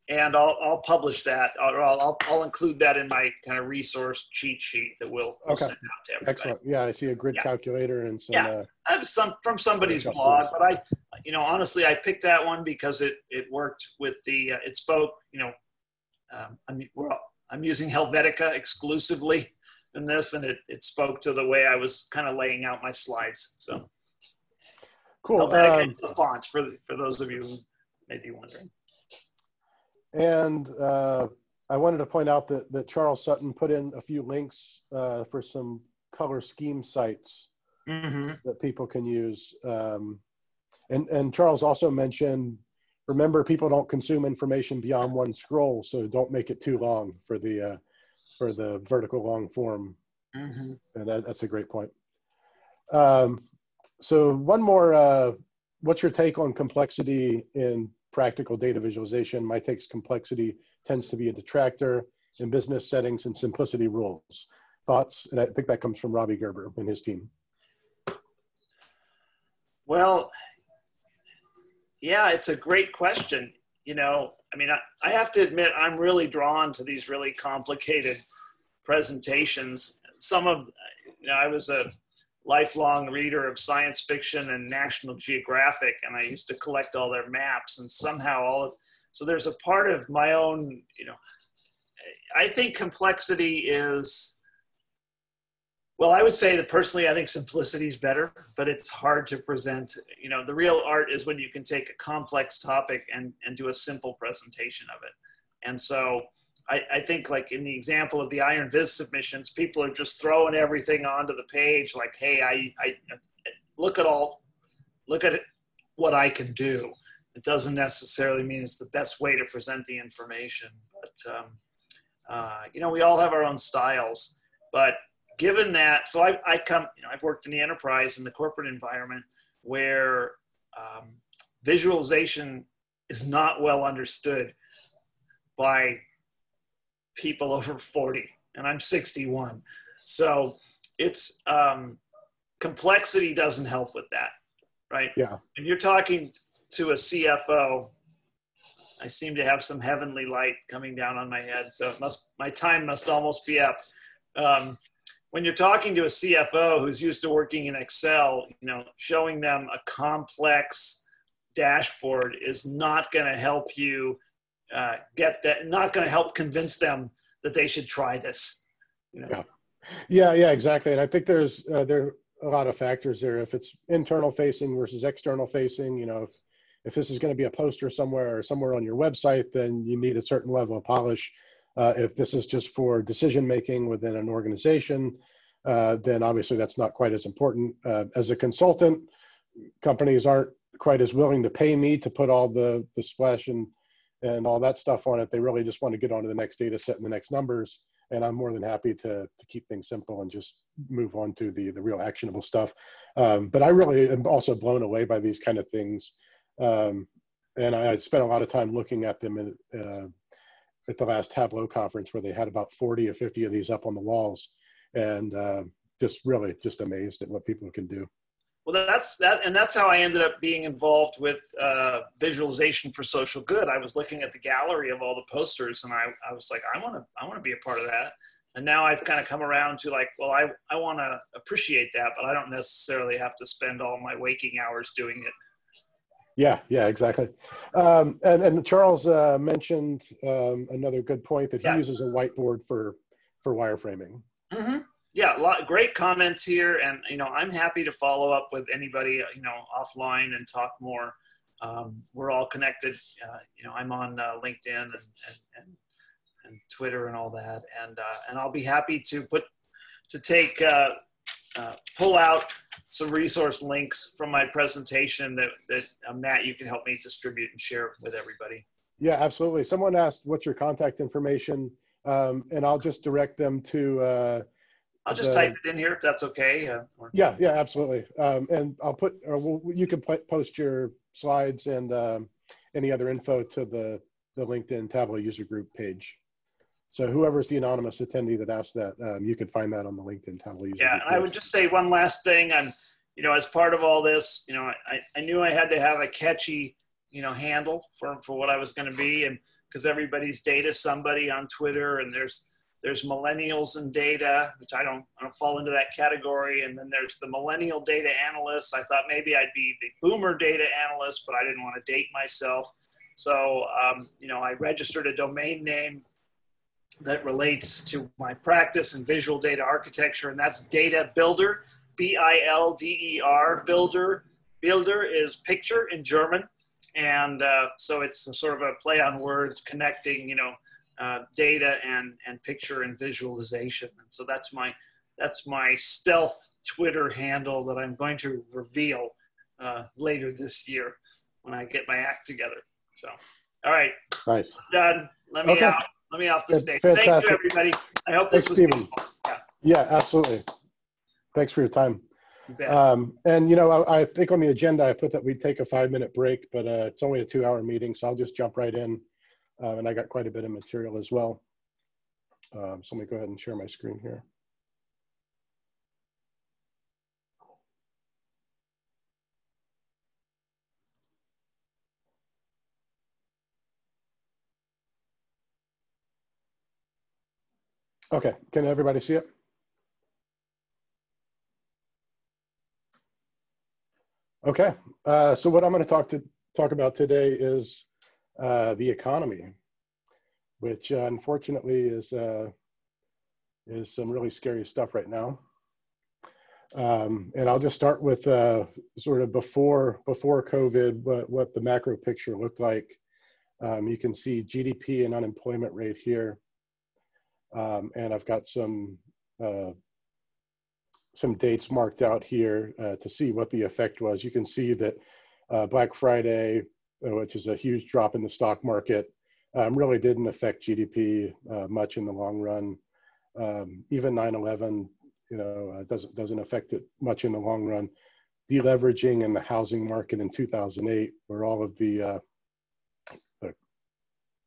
and I'll, I'll publish that. I'll, I'll, I'll include that in my kind of resource cheat sheet that we'll, we'll okay. send out to everybody. Excellent. Yeah, I see a grid yeah. calculator and some. Yeah, uh, I have some from somebody's blog, but I, you know, honestly, I picked that one because it it worked with the uh, it spoke. You know, um, I'm well, I'm using Helvetica exclusively in this, and it it spoke to the way I was kind of laying out my slides. So. Cool. Helvetica um, the font for for those of you who may be wondering. And uh, I wanted to point out that, that Charles Sutton put in a few links uh, for some color scheme sites mm-hmm. that people can use. Um, and, and Charles also mentioned, remember people don't consume information beyond one scroll, so don't make it too long for the, uh, for the vertical long form. Mm-hmm. And that, that's a great point. Um, so one more, uh, what's your take on complexity in practical data visualization. My takes complexity tends to be a detractor in business settings and simplicity rules. Thoughts? And I think that comes from Robbie Gerber and his team. Well, yeah, it's a great question. You know, I mean, I, I have to admit, I'm really drawn to these really complicated presentations. Some of, you know, I was a lifelong reader of science fiction and National Geographic, and I used to collect all their maps. And somehow, all of so there's a part of my own, you know, I think complexity is. Well, I would say that personally, I think simplicity is better, but it's hard to present. You know, the real art is when you can take a complex topic and, and do a simple presentation of it. And so, I, I, think like in the example of the iron viz submissions people are just throwing everything onto the page like hey i, I look at all look at what i can do. It doesn't necessarily mean it's the best way to present the information but um, uh, you know we all have our own styles. But given that so I, I come you know i've worked in the enterprise in the corporate environment where um, visualization is not well understood by people over 40 and i'm 61 so it's um, complexity doesn't help with that right? Yeah. and you're talking to a cfo i seem to have some heavenly light coming down on my head so it must my time must almost be up. Um, when you're talking to a cfo who's used to working in excel you know showing them a complex dashboard is not going to help you uh, get that not going to help convince them that they should try this you know Yeah. Yeah, yeah, exactly. And I think there's uh, there are a lot of factors there. If it's internal facing versus external facing, you know, if if this is going to be a poster somewhere or somewhere on your website, then you need a certain level of polish. Uh, if this is just for decision making within an organization, uh, then obviously that's not quite as important. Uh, as a consultant, companies aren't quite as willing to pay me to put all the the splash and and all that stuff on it. They really just want to get onto the next data set and the next numbers and I'm more than happy to to keep things simple and just move on to the the real actionable stuff. Um, but I really am also blown away by these kind of things, um, and I, I spent a lot of time looking at them in, uh, at the last Tableau conference where they had about 40 or 50 of these up on the walls, and uh, just really just amazed at what people can do. Well, that's that, and that's how I ended up being involved with uh, visualization for social good. I was looking at the gallery of all the posters, and I, I was like, I want to, I want to be a part of that. And now I've kind of come around to like, well, I, I want to appreciate that, but I don't necessarily have to spend all my waking hours doing it. Yeah, yeah, exactly. Um, and and Charles uh, mentioned um, another good point that he Yeah. uses a whiteboard for for wireframing. Mm-hmm. Yeah, lot great comments here, and you know, I'm happy to follow up with anybody you know offline and talk more. Um, we're all connected. Uh, you know, I'm on uh, LinkedIn and, and and and Twitter and all that, and uh, and I'll be happy to put to take uh, uh, pull out some resource links from my presentation that that uh, Matt you can help me distribute and share with everybody. Yeah, absolutely. Someone asked, "What's your contact information?" Um, and I'll just direct them to. Uh, I'll just The- type it in here if that's okay. Uh, yeah, yeah, absolutely. Um, and I'll put, or we'll, you can put, post your slides and um, any other info to the the LinkedIn Tableau user group page. So whoever's the anonymous attendee that asked that, um, you can find that on the LinkedIn Tableau user Yeah, group. and I would just say one last thing. I'm, you know, as part of all this, you know, I, I knew I had to have a catchy, you know, handle for, for what I was going to be. And because everybody's data somebody on Twitter and there's, there's millennials and data, which I don't, I don't fall into that category. And then there's the millennial data analyst. I thought maybe I'd be the boomer data analyst, but I didn't want to date myself. So, um, you know, I registered a domain name that relates to my practice in visual data architecture, and that's Data Bilder, B I L D E R, Bilder. Bilder is picture in German, and uh, so it's a sort of a play on words connecting, you know, uh, data and and picture and visualization. And so that's my that's my stealth Twitter handle that I'm going to reveal uh, later this year when I get my act together. So, all right, nice. done. Let me Okay. out. Let me off the stage. Thank you, everybody. I hope this Thanks, was useful. Yeah, Yeah, absolutely. Thanks for your time. you. Um, and you know, I, I think on the agenda I put that we'd take a five minute break, but uh, it's only a two hour meeting, so I'll just jump right in. Uh, and I got quite a bit of material as well. Um, so let me go ahead and share my screen here. Okay, can everybody see it? Okay, uh, so what I'm going to talk to talk about today is uh, the economy, which uh, unfortunately is uh, is some really scary stuff right now. Um, and I'll just start with uh, sort of before before COVID, what what the macro picture looked like. Um, you can see GDP and unemployment rate here, um, and I've got some uh, some dates marked out here uh, to see what the effect was. You can see that uh, Black Friday, which is a huge drop in the stock market, um, really didn't affect GDP uh, much in the long run. Um, even 9/11, you know, uh, doesn't doesn't affect it much in the long run. deleveraging in the housing market in 2008, where all of the, uh, the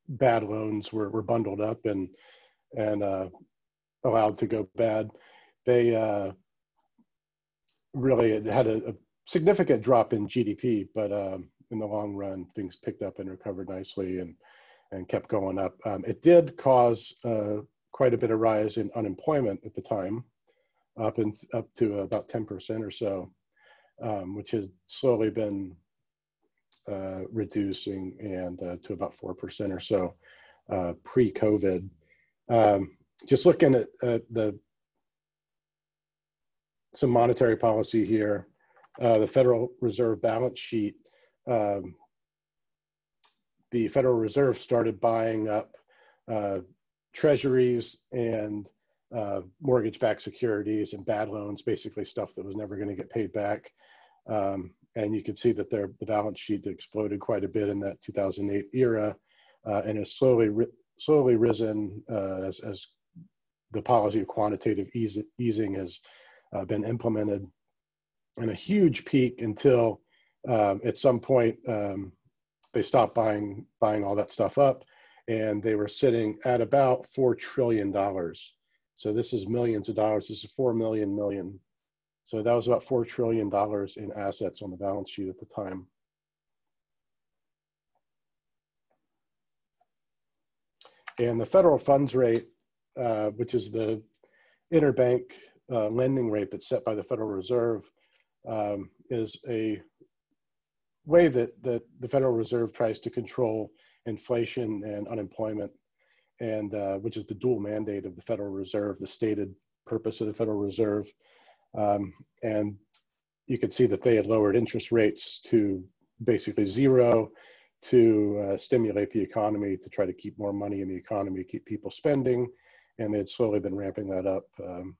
bad loans were, were bundled up and and uh, allowed to go bad. They uh, really had a, a, significant drop in GDP, but um, in the long run, things picked up and recovered nicely and and kept going up. Um, it did cause uh, quite a bit of rise in unemployment at the time, up and up to about 10% or so, um, which has slowly been uh, reducing and uh, to about 4% or so uh, pre-COVID. Um, just looking at, at, the some monetary policy here, uh, the Federal Reserve balance sheet, um, the Federal Reserve started buying up uh, treasuries and uh, mortgage-backed securities and bad loans, basically stuff that was never going to get paid back. Um, and you can see that their the balance sheet exploded quite a bit in that 2008 era, uh, and has slowly slowly risen uh, as, as the policy of quantitative easing has uh, been implemented, and a huge peak until um, at some point um, they stopped buying buying all that stuff up, and they were sitting at about four trillion dollars. So this is millions of dollars. This is four million million. So that was about four trillion dollars in assets on the balance sheet at the time. And the federal funds rate, uh, which is the interbank uh, lending rate that's set by the Federal Reserve, um, is a way that, that the Federal Reserve tries to control inflation and unemployment, and uh, which is the dual mandate of the Federal Reserve, the stated purpose of the Federal Reserve. Um, and you could see that they had lowered interest rates to basically zero to uh, stimulate the economy, to try to keep more money in the economy, keep people spending. And they had slowly been ramping that up um,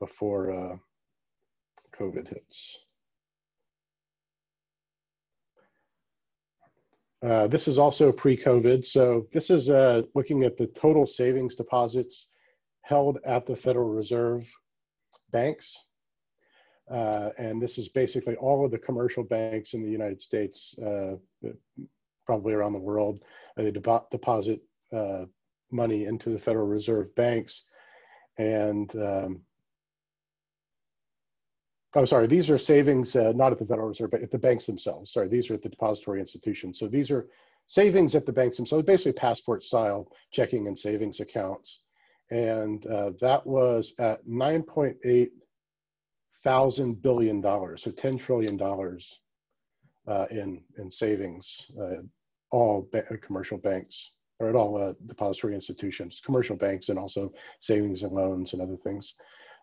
before uh, COVID hits. Uh, this is also pre-COVID. So this is uh, looking at the total savings deposits held at the Federal Reserve banks. Uh, and this is basically all of the commercial banks in the United States, uh, probably around the world. They deposit uh, money into the Federal Reserve banks. And um, oh, sorry, these are savings, uh, not at the Federal Reserve, but at the banks themselves. Sorry, these are at the depository institutions. So these are savings at the banks themselves, basically passport style checking and savings accounts. And uh, that was at 9.8 thousand billion dollars, so 10 trillion dollars uh, in, in savings, uh, all ba commercial banks or at all uh, depository institutions, commercial banks, and also savings and loans and other things.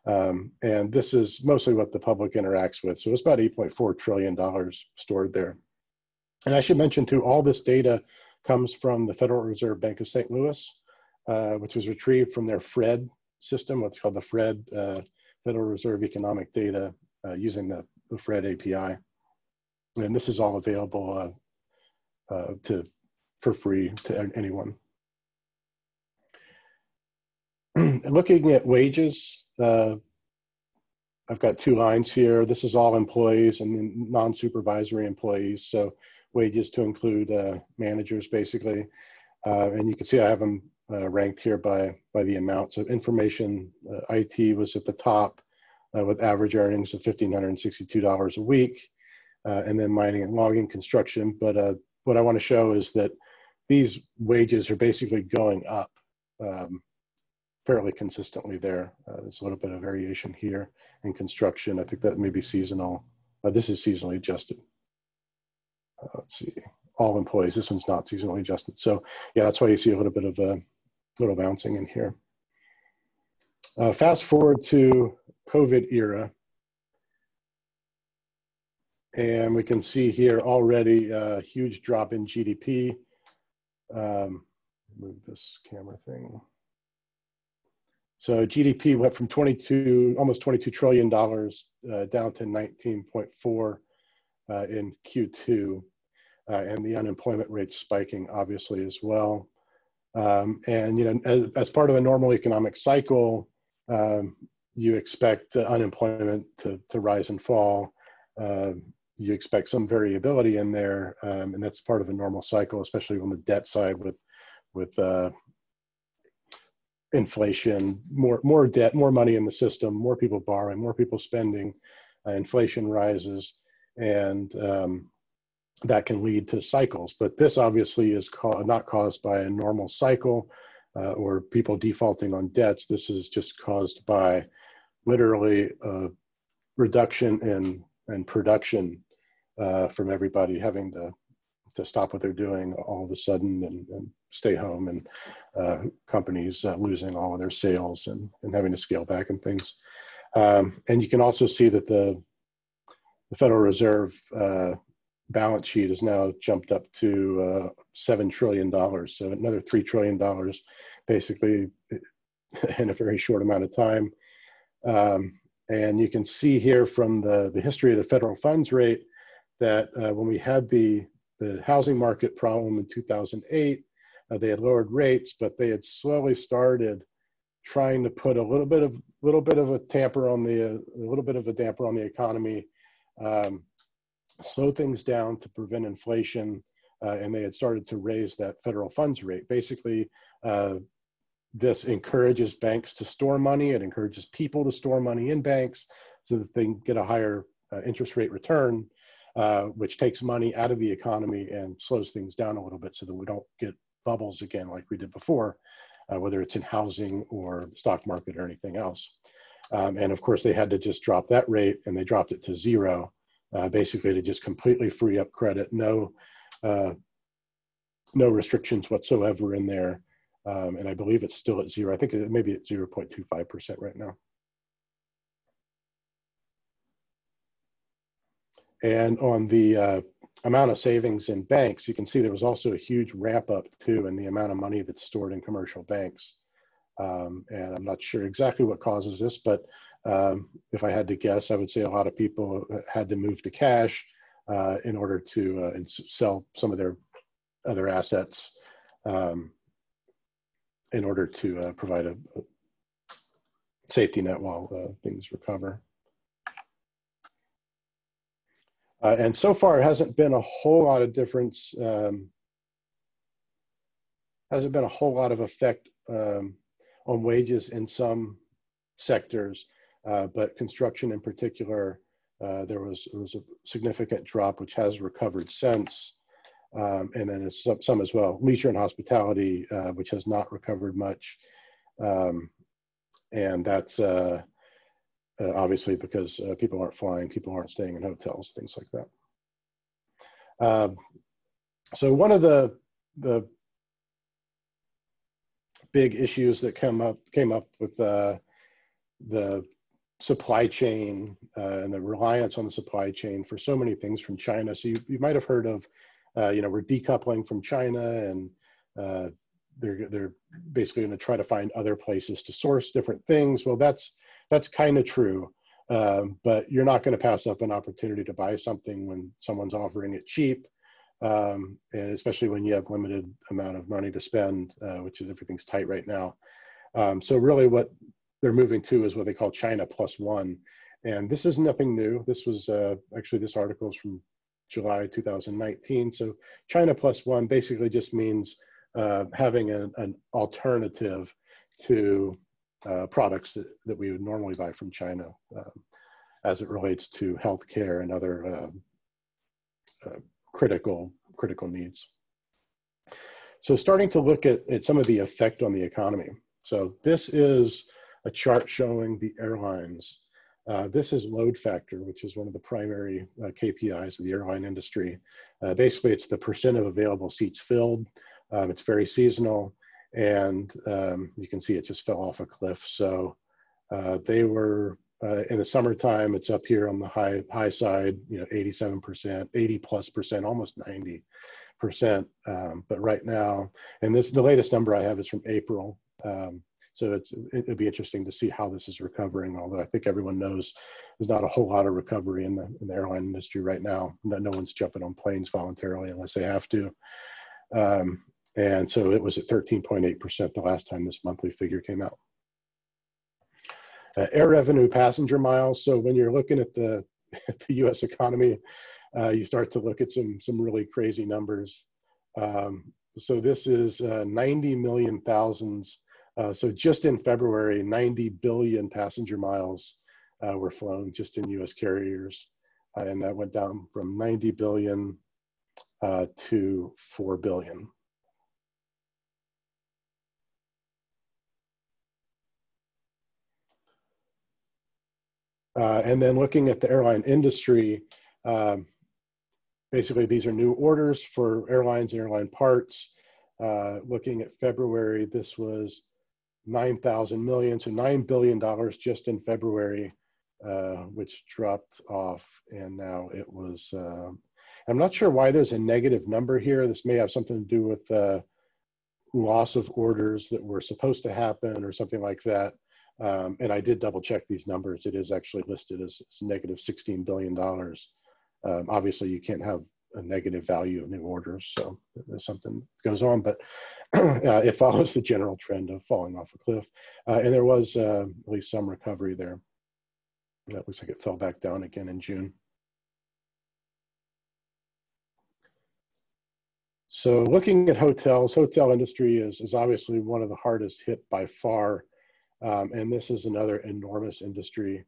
Um, and this is mostly what the public interacts with. So it's about $8.4 trillion stored there. And I should mention too, all this data comes from the Federal Reserve Bank of St. Louis, uh, which was retrieved from their FRED system, what's called the FRED uh, Federal Reserve Economic Data uh, using the, the, FRED API. And this is all available uh, to, for free to anyone. looking at wages, uh, I've got two lines here. This is all employees and non-supervisory employees. So wages to include uh, managers basically. Uh, and you can see I have them uh, ranked here by, by the amount. So information uh, IT was at the top uh, with average earnings of $1,562 a week. and then mining and logging construction. But what I want to show is that these wages are basically going up. Um, fairly consistently there. Uh, there's a little bit of variation here in construction. I think that may be seasonal. Uh, this is seasonally adjusted. Uh, let's see, all employees. This one's not seasonally adjusted. So yeah, that's why you see a little bit of a little bouncing in here. Uh, fast forward to COVID era. And we can see here already a huge drop in GDP. Um, move this camera thing. So GDP went from 22, almost 22 trillion dollars uh, down to 19.4 uh, in Q2, uh, and the unemployment rate spiking obviously as well. Um, and you know, as, as, part of a normal economic cycle, um, you expect the unemployment to, to rise and fall. uh, you expect some variability in there, um, and that's part of a normal cycle, especially on the debt side with with uh, inflation, more more debt, more money in the system, more people borrowing, more people spending, uh, inflation rises, and um, that can lead to cycles. But this obviously is not caused by a normal cycle uh, or people defaulting on debts. This is just caused by literally a reduction in, in production uh, from everybody having to, to stop what they're doing all of a sudden and, and stay home and uh, companies uh, losing all of their sales and, and having to scale back and things. Um, and you can also see that the, the Federal Reserve uh, balance sheet has now jumped up to uh, $7 trillion. So another $3 trillion basically in a very short amount of time. Um, and you can see here from the, the history of the federal funds rate that uh, when we had the, the housing market problem in 2008, uh, they had lowered rates, but they had slowly started trying to put a little bit of a little bit of a tamper on the a little bit of a damper on the economy, um, slow things down to prevent inflation, uh, and they had started to raise that federal funds rate. Basically, uh, this encourages banks to store money. It encourages people to store money in banks so that they can get a higher uh, interest rate return, uh, which takes money out of the economy and slows things down a little bit so that we don't get bubbles again like we did before, uh, whether it's in housing or stock market or anything else. Um, and of course, they had to just drop that rate and they dropped it to zero, uh, basically to just completely free up credit, no, uh, no restrictions whatsoever in there. Um, and I believe it's still at zero. I think it maybe at 0.25% right now. And on the uh, amount of savings in banks, you can see there was also a huge ramp up too in the amount of money that's stored in commercial banks. Um, and I'm not sure exactly what causes this, but um, if I had to guess, I would say a lot of people had to move to cash uh, in order to uh, sell some of their other assets um, in order to uh, provide a, safety net while uh, things recover. Uh, and so far, it hasn't been a whole lot of difference. Um, hasn't been a whole lot of effect um, on wages in some sectors, uh, but construction in particular, uh, there was was a significant drop, which has recovered since. Um, and then it's some, some, as well. Leisure and hospitality, uh, which has not recovered much, um, and that's uh, obviously because uh, people aren't flying, people aren't staying in hotels, things like that. Um, so one of the the big issues that come up came up with uh, the supply chain uh, and the reliance on the supply chain for so many things from China. So you, you might have heard of, uh, you know, we're decoupling from China and uh, they're they're basically going to try to find other places to source different things. Well, that's that's kind of true. Um, but you're not going to pass up an opportunity to buy something when someone's offering it cheap, um, and especially when you have limited amount of money to spend, uh, which is everything's tight right now. Um, so really, what they're moving to is what they call China plus one, and this is nothing new. This was uh, actually this article is from July 2019. So China plus one basically just means uh, having a, an alternative to uh, products that, that we would normally buy from China um, as it relates to healthcare and other uh, uh, critical critical needs. So starting to look at, at some of the effect on the economy. So this is a chart showing the airlines. Uh, this is load factor, which is one of the primary uh, KPIs of the airline industry. Uh, basically, it's the percent of available seats filled. Um, it's very seasonal and um, you can see it just fell off a cliff. So uh, they were uh, in the summertime. It's up here on the high high side, you know, 87 percent, 80 plus percent, almost 90 percent. Um, but right now, and this the latest number I have is from April. Um, so it's it'd be interesting to see how this is recovering. Although I think everyone knows there's not a whole lot of recovery in the in the airline industry right now. No, no one's jumping on planes voluntarily unless they have to. Um, and so it was at 13.8% the last time this monthly figure came out. Uh, air revenue passenger miles. So when you're looking at the at the U.S. economy, uh, you start to look at some some really crazy numbers. Um, so this is uh, 90 million thousands. Uh, so just in February, 90 billion passenger miles uh, were flown just in U.S. carriers, uh, and that went down from 90 billion to 4 billion. Uh, and then looking at the airline industry, um, basically these are new orders for airlines and airline parts. Uh, looking at February, this was 9,000 million, so $9 billion just in February, uh, which dropped off. And now it was, uh, I'm not sure why there's a negative number here. This may have something to do with uh, loss of orders that were supposed to happen or something like that. Um, and I did double check these numbers. It is actually listed as, negative $16 billion. Um, obviously, you can't have a negative value of new orders, so there's something goes on, but uh, it follows the general trend of falling off a cliff. Uh, and there was uh, at least some recovery there. That looks like it fell back down again in June. So looking at hotels, hotel industry is, is obviously one of the hardest hit by far um, and this is another enormous industry.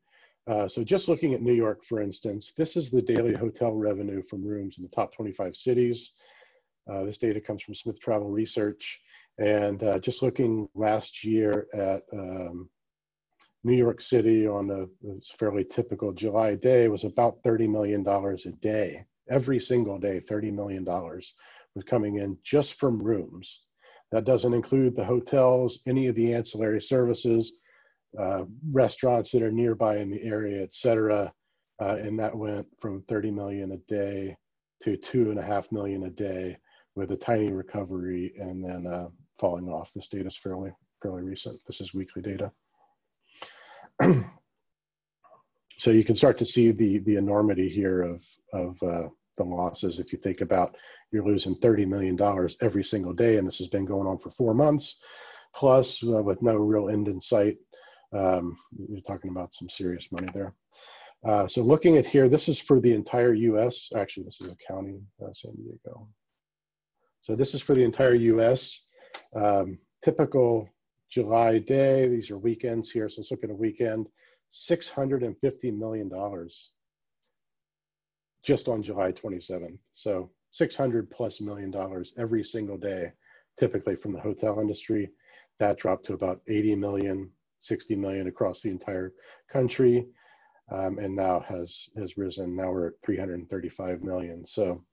Uh, so just looking at New York, for instance, this is the daily hotel revenue from rooms in the top 25 cities. Uh, this data comes from Smith Travel Research. And uh, just looking last year at um, New York City on a, a, fairly typical July day was about $30 million a day. Every single day, $30 million was coming in just from rooms. That doesn't include the hotels, any of the ancillary services, uh, restaurants that are nearby in the area, et cetera. Uh, and that went from 30 million a day to two and a half million a day with a tiny recovery and then uh, falling off. This data is fairly, fairly recent. This is weekly data. so you can start to see the, the enormity here of, of uh, the losses if you think about you're losing $30 million every single day, and this has been going on for four months, plus uh, with no real end in sight. Um, you're talking about some serious money there. Uh, so looking at here, this is for the entire U.S. Actually, this is a county, uh, San Diego. So this is for the entire U.S. Um, typical July day. These are weekends here. So let's look at a weekend. $650 million just on July 27th. So 600 plus million dollars every single day, typically from the hotel industry. That dropped to about 80 million, 60 million across the entire country, um, and now has has risen. Now we're at 335 million. So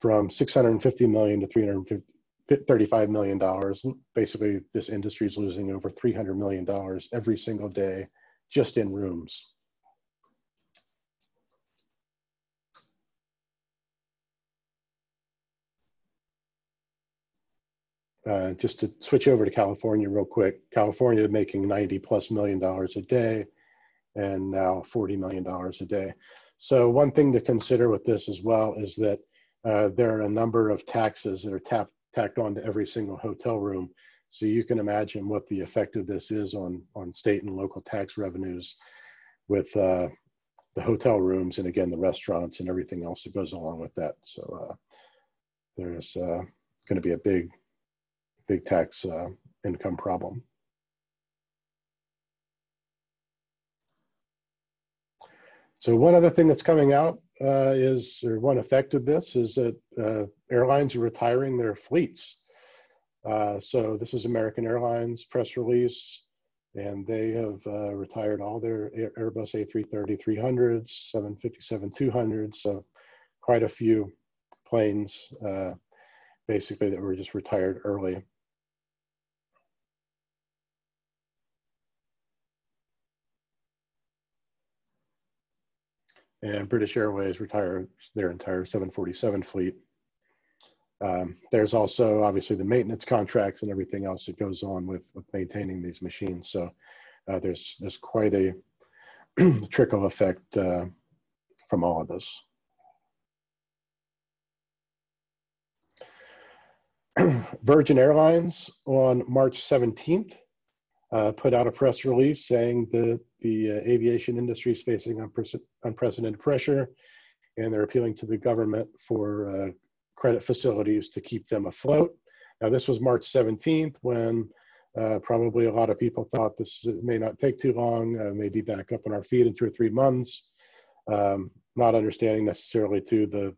from 650 million to 335 million dollars, basically this industry is losing over 300 million dollars every single day just in rooms. Uh, just to switch over to California real quick, California making 90 plus million dollars a day and now 40 million dollars a day. So one thing to consider with this as well is that uh, there are a number of taxes that are tapped, tacked onto every single hotel room. So you can imagine what the effect of this is on, on state and local tax revenues with uh, the hotel rooms and again, the restaurants and everything else that goes along with that. So uh, there's uh, going to be a big big tax uh, income problem. So one other thing that's coming out uh, is, or one effect of this is that uh, airlines are retiring their fleets. Uh, so this is American Airlines press release, and they have uh, retired all their Airbus A330-300s, 757-200s, so quite a few planes uh, basically that were just retired early. And British Airways retired their entire 747 fleet. Um, there's also obviously the maintenance contracts and everything else that goes on with, with maintaining these machines. So uh, there's there's quite a trickle effect uh, from all of this. Virgin Airlines on March 17th uh, put out a press release saying that the uh, aviation industry is facing unpre- unprecedented pressure and they're appealing to the government for uh, credit facilities to keep them afloat. Now, this was March 17th when uh, probably a lot of people thought this may not take too long, uh, may be back up on our feet in two or three months, um, not understanding necessarily to the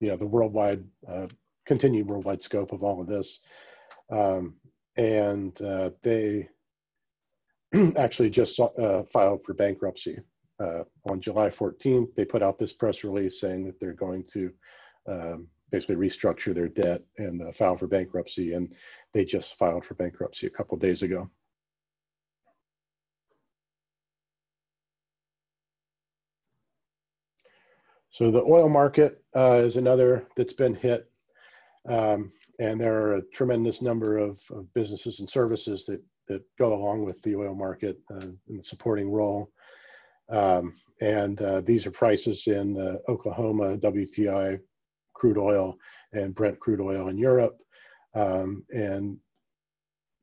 you know the worldwide uh, continued worldwide scope of all of this um, and uh, they actually just uh, filed for bankruptcy uh, on July 14th. They put out this press release saying that they're going to um, basically restructure their debt and uh, file for bankruptcy, and they just filed for bankruptcy a couple days ago. So the oil market uh, is another that's been hit. Um, and there are a tremendous number of, of, businesses and services that, that go along with the oil market uh, in the supporting role. Um, and uh, these are prices in uh, Oklahoma, WTI crude oil, and Brent crude oil in Europe. Um, and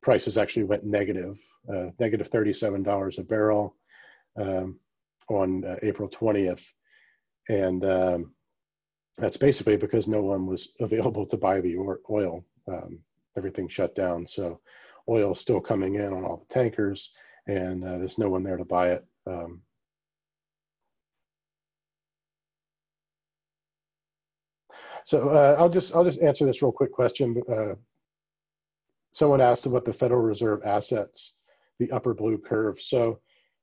prices actually went negative, uh, negative $37 a barrel um, on uh, April 20th and um, that's basically because no one was available to buy the oil. Um, everything shut down, so oil is still coming in on all the tankers, and uh, there's no one there to buy it. Um, so uh, I'll just I'll just answer this real quick question. Uh, someone asked about the Federal Reserve assets, the upper blue curve. So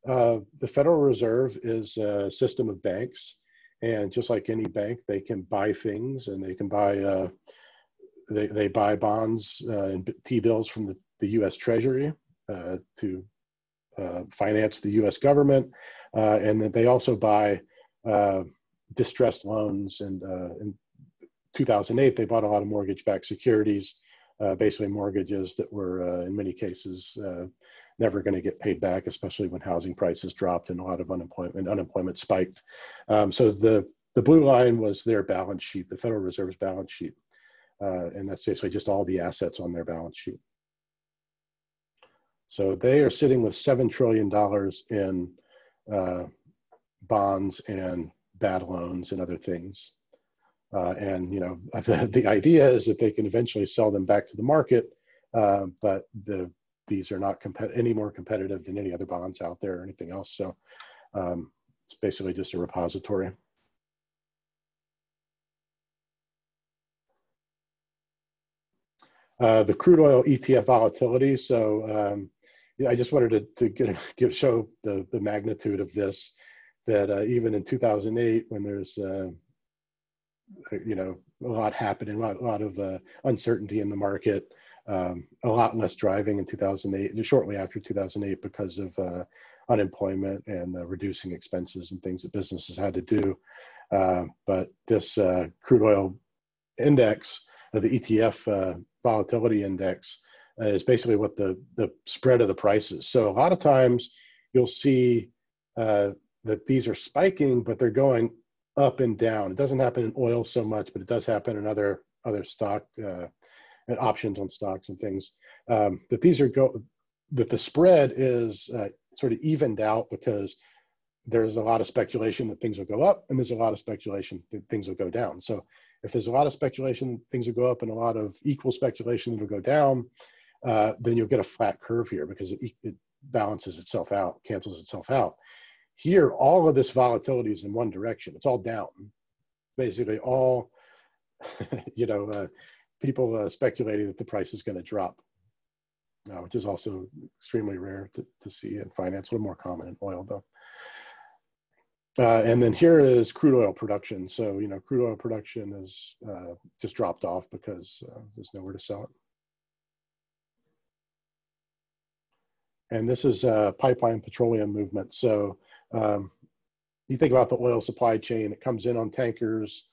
uh, the Federal Reserve is a system of banks and just like any bank, they can buy things and they can buy uh, they they buy bonds uh, and T bills from the, the U.S. Treasury uh, to uh, finance the U.S. government, uh, and then they also buy uh, distressed loans. And in 2008, they bought a lot of mortgage-backed securities, basically mortgages that were in many cases never going to get paid back, especially when housing prices dropped and a lot of unemployment unemployment spiked. Um, so the the blue line was their balance sheet, the Federal Reserve's balance sheet, uh, and that's basically just all the assets on their balance sheet. So they are sitting with seven trillion dollars in uh, bonds and bad loans and other things. Uh, and you know the, the idea is that they can eventually sell them back to the market, uh, but the these are not any more competitive than any other bonds out there or anything else. So um, it's basically just a repository. Uh, the crude oil ETF volatility. So um, I just wanted to, to get give show the the magnitude of this. That uh, even in 2008, when there's uh, you know a lot happening, a lot, a lot of uh, uncertainty in the market, um, a lot less driving in 2008, shortly after 2008, because of uh, unemployment and uh, reducing expenses and things that businesses had to do. Uh, but this uh, crude oil index, the ETF uh, volatility index, uh, is basically what the, the spread of the prices. So a lot of times you'll see that these are spiking, but they're going up and down. It doesn't happen in oil so much, but it does happen in other other stock and options on stocks and things. Um, that these are go that the spread is uh, sort of evened out because there's a lot of speculation that things will go up and there's a lot of speculation that things will go down. So if there's a lot of speculation things will go up and a lot of equal speculation that will go down, uh, then you'll get a flat curve here because it, it balances itself out, cancels itself out. Here, all of this volatility is in one direction. It's all down. Basically, all you know, uh, people uh, speculating that the price is going to drop, uh, which is also extremely rare to, to see in finance, a little more common in oil though. Uh, and then here is crude oil production. So, you know, crude oil production is uh, just dropped off because uh, there's nowhere to sell it. And this is pipeline petroleum movement. So um, you think about the oil supply chain, it comes in on tankers,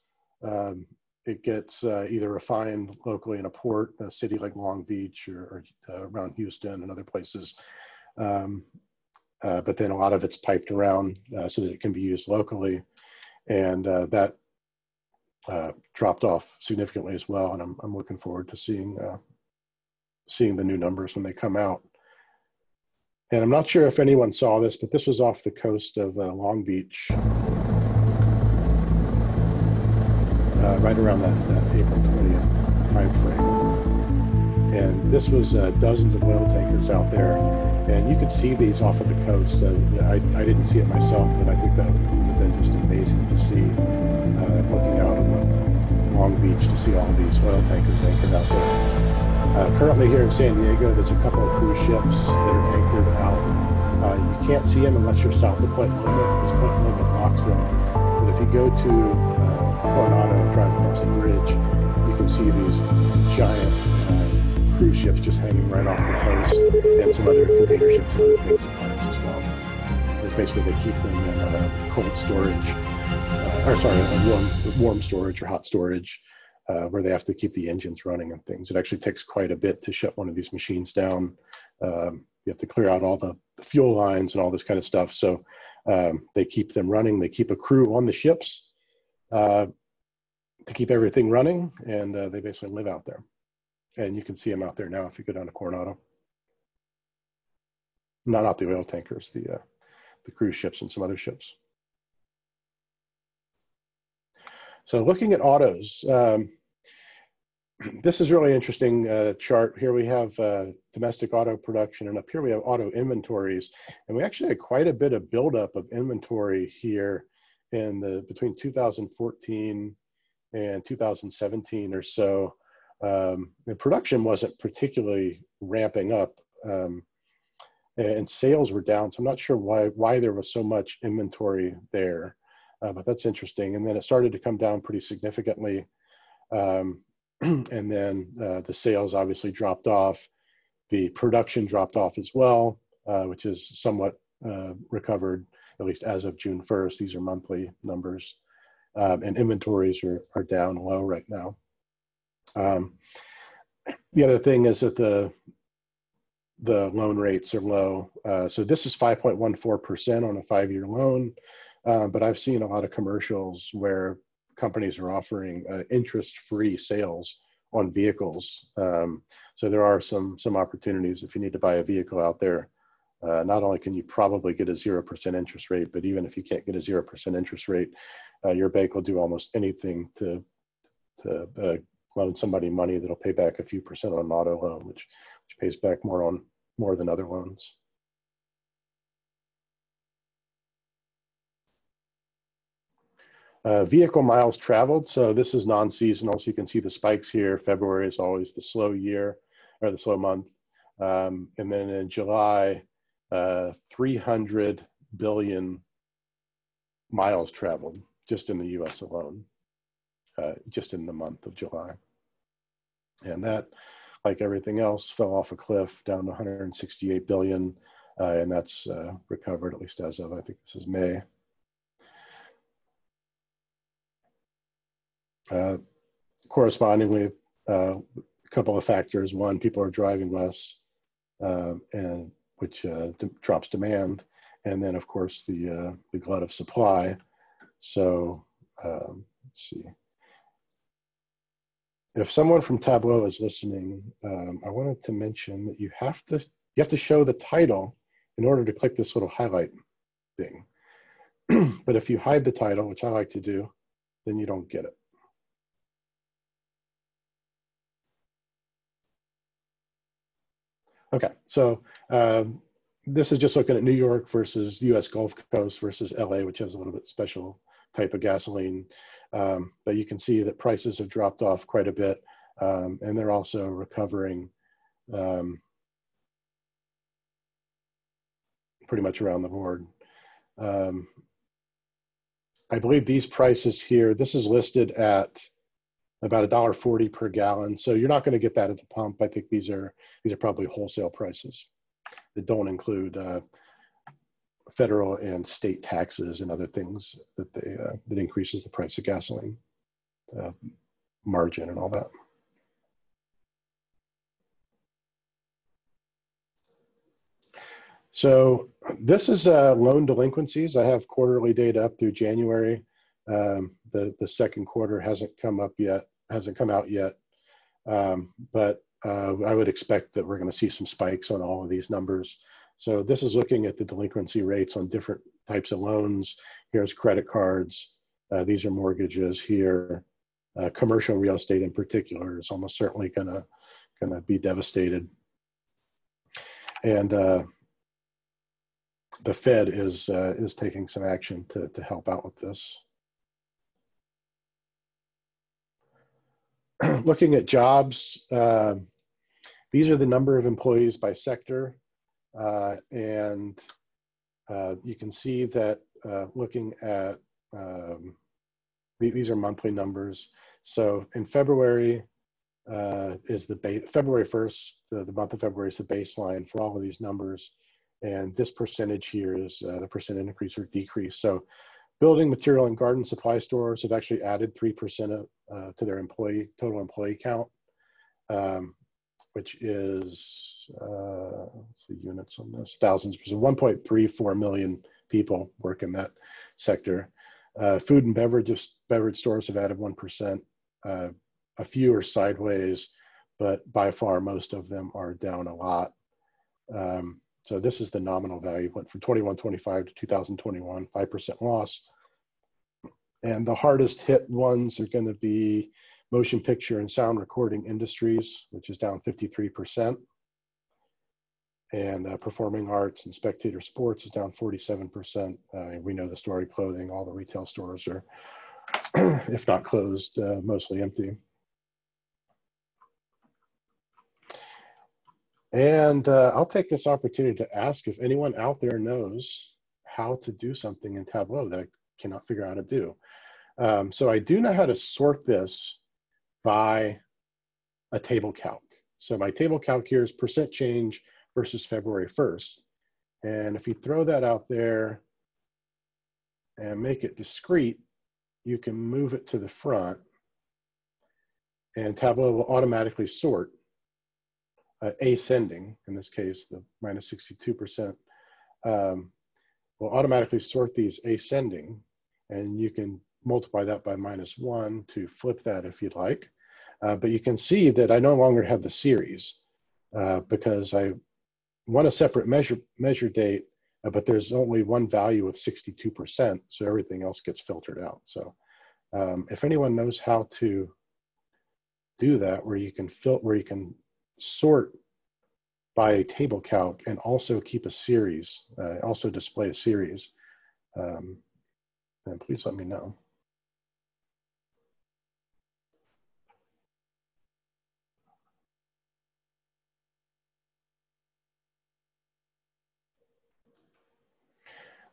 um, it gets uh, either refined locally in a port, a city like Long Beach or, or uh, around Houston and other places. Um, uh, but then a lot of it's piped around uh, so that it can be used locally. And uh, that uh, dropped off significantly as well. And I'm, I'm looking forward to seeing seeing the new numbers when they come out. And I'm not sure if anyone saw this, but this was off the coast of Long Beach, uh, right around that, that April 20th time frame. And this was uh, dozens of oil tankers out there. And you could see these off of the coast. I, I didn't see it myself, but I think that would have been just amazing to see uh, looking out on Long Beach to see all these oil tankers anchored out there. Uh, currently here in San Diego, there's a couple of cruise ships that are anchored out. Uh, you can't see them unless you're south of Point Loma, because Point Loma blocks them. But if you go to uh, Coronado drive across the bridge, you can see these giant uh, cruise ships just hanging right off the coast, and some other container ships and other things sometimes as well. It's basically they keep them in uh, cold storage, uh, or sorry, warm, warm storage or hot storage uh, where they have to keep the engines running and things. It actually takes quite a bit to shut one of these machines down. Um, you have to clear out all the, the, fuel lines and all this kind of stuff. So um, they keep them running. They keep a crew on the ships uh, to keep everything running, and uh, they basically live out there. And you can see them out there now if you go down to Coronado. Not not the oil tankers, the uh, the cruise ships and some other ships. So looking at autos, um, this is really interesting uh, chart. Here we have uh, domestic auto production, and up here we have auto inventories. And we actually had quite a bit of buildup of inventory here in the between 2014 and 2017 or so. Um, the production wasn't particularly ramping up, um, and sales were down. So I'm not sure why why there was so much inventory there, uh, but that's interesting. And then it started to come down pretty significantly. Um, and then uh, the sales obviously dropped off. The production dropped off as well, uh, which is somewhat uh, recovered, at least as of June 1st. These are monthly numbers. Um, and inventories are, are down low right now. Um, the other thing is that the the loan rates are low. Uh, so this is 5.14% on a five-year loan, uh, but I've seen a lot of commercials where companies are offering uh, interest-free sales on vehicles. Um, so there are some some opportunities if you need to buy a vehicle out there. Uh, not only can you probably get a zero percent interest rate, but even if you can't get a zero percent interest rate, uh, your bank will do almost anything to to uh, loan somebody money that'll pay back a few percent on an auto loan, which which pays back more on more than other loans. Uh, vehicle miles traveled. So this is non-seasonal. So you can see the spikes here. February is always the slow year or the slow month. Um, and then in July, uh, 300 billion miles traveled just in the US alone, uh, just in the month of July. And that, like everything else, fell off a cliff down to 168 billion. Uh, and that's uh, recovered, at least as of, I think this is May. Uh, correspondingly, uh, a couple of factors. One, people are driving less, uh, and which uh, drops demand, and then of course the uh, the glut of supply. So um, let's see. If someone from Tableau is listening, um, I wanted to mention that you have to you have to show the title in order to click this little highlight thing. but if you hide the title, which I like to do, then you don't get it. Okay, so um, this is just looking at New York versus U.S. Gulf Coast versus L.A., which has a little bit special type of gasoline. Um, but you can see that prices have dropped off quite a bit, um, and they're also recovering um, pretty much around the board. Um, I believe these prices here, this is listed at about a dollar forty per gallon. So you're not going to get that at the pump. I think these are these are probably wholesale prices that don't include uh, federal and state taxes and other things that they uh, that increases the price of gasoline, uh, margin and all that. So this is uh, loan delinquencies. I have quarterly data up through January. Um, the the second quarter hasn't come up yet hasn't come out yet. Um, but uh, I would expect that we're going to see some spikes on all of these numbers. So this is looking at the delinquency rates on different types of loans. Here's credit cards. Uh, these are mortgages here. Uh, commercial real estate in particular is almost certainly going to going to be devastated. And uh, the Fed is uh, is taking some action to to help out with this. Looking at jobs, uh, these are the number of employees by sector, uh, and uh, you can see that uh, looking at um, these are monthly numbers. So in February uh, is the February 1st, the, the month of February is the baseline for all of these numbers. And this percentage here is the percent increase or decrease. So building material and garden supply stores have actually added 3% of, uh, to their employee total employee count, um, which is, uh, the units on this? Thousands, so 1.34 million people work in that sector. Uh, food and beverage, beverage stores have added 1%. Uh, a few are sideways, but by far most of them are down a lot. Um, so this is the nominal value, went from 2125 to 2021, 5% loss. And the hardest hit ones are going to be motion picture and sound recording industries, which is down 53%. And uh, performing arts and spectator sports is down 47%. Uh, we know the story clothing, all the retail stores are, if not closed, uh, mostly empty. And uh, I'll take this opportunity to ask if anyone out there knows how to do something in Tableau that I cannot figure out how to do. Um, so I do know how to sort this by a table calc. So my table calc here is percent change versus February 1st. And if you throw that out there and make it discrete, you can move it to the front and Tableau will automatically sort uh, ascending, in this case, the minus 62%, um, will automatically sort these ascending and you can multiply that by minus one to flip that if you'd like. Uh, but you can see that I no longer have the series uh, because I want a separate measure, measure date, uh, but there's only one value of 62%, so everything else gets filtered out. So um, if anyone knows how to do that, where you can fill, where you can sort by a table calc and also keep a series, uh, also display a series, um, then please let me know.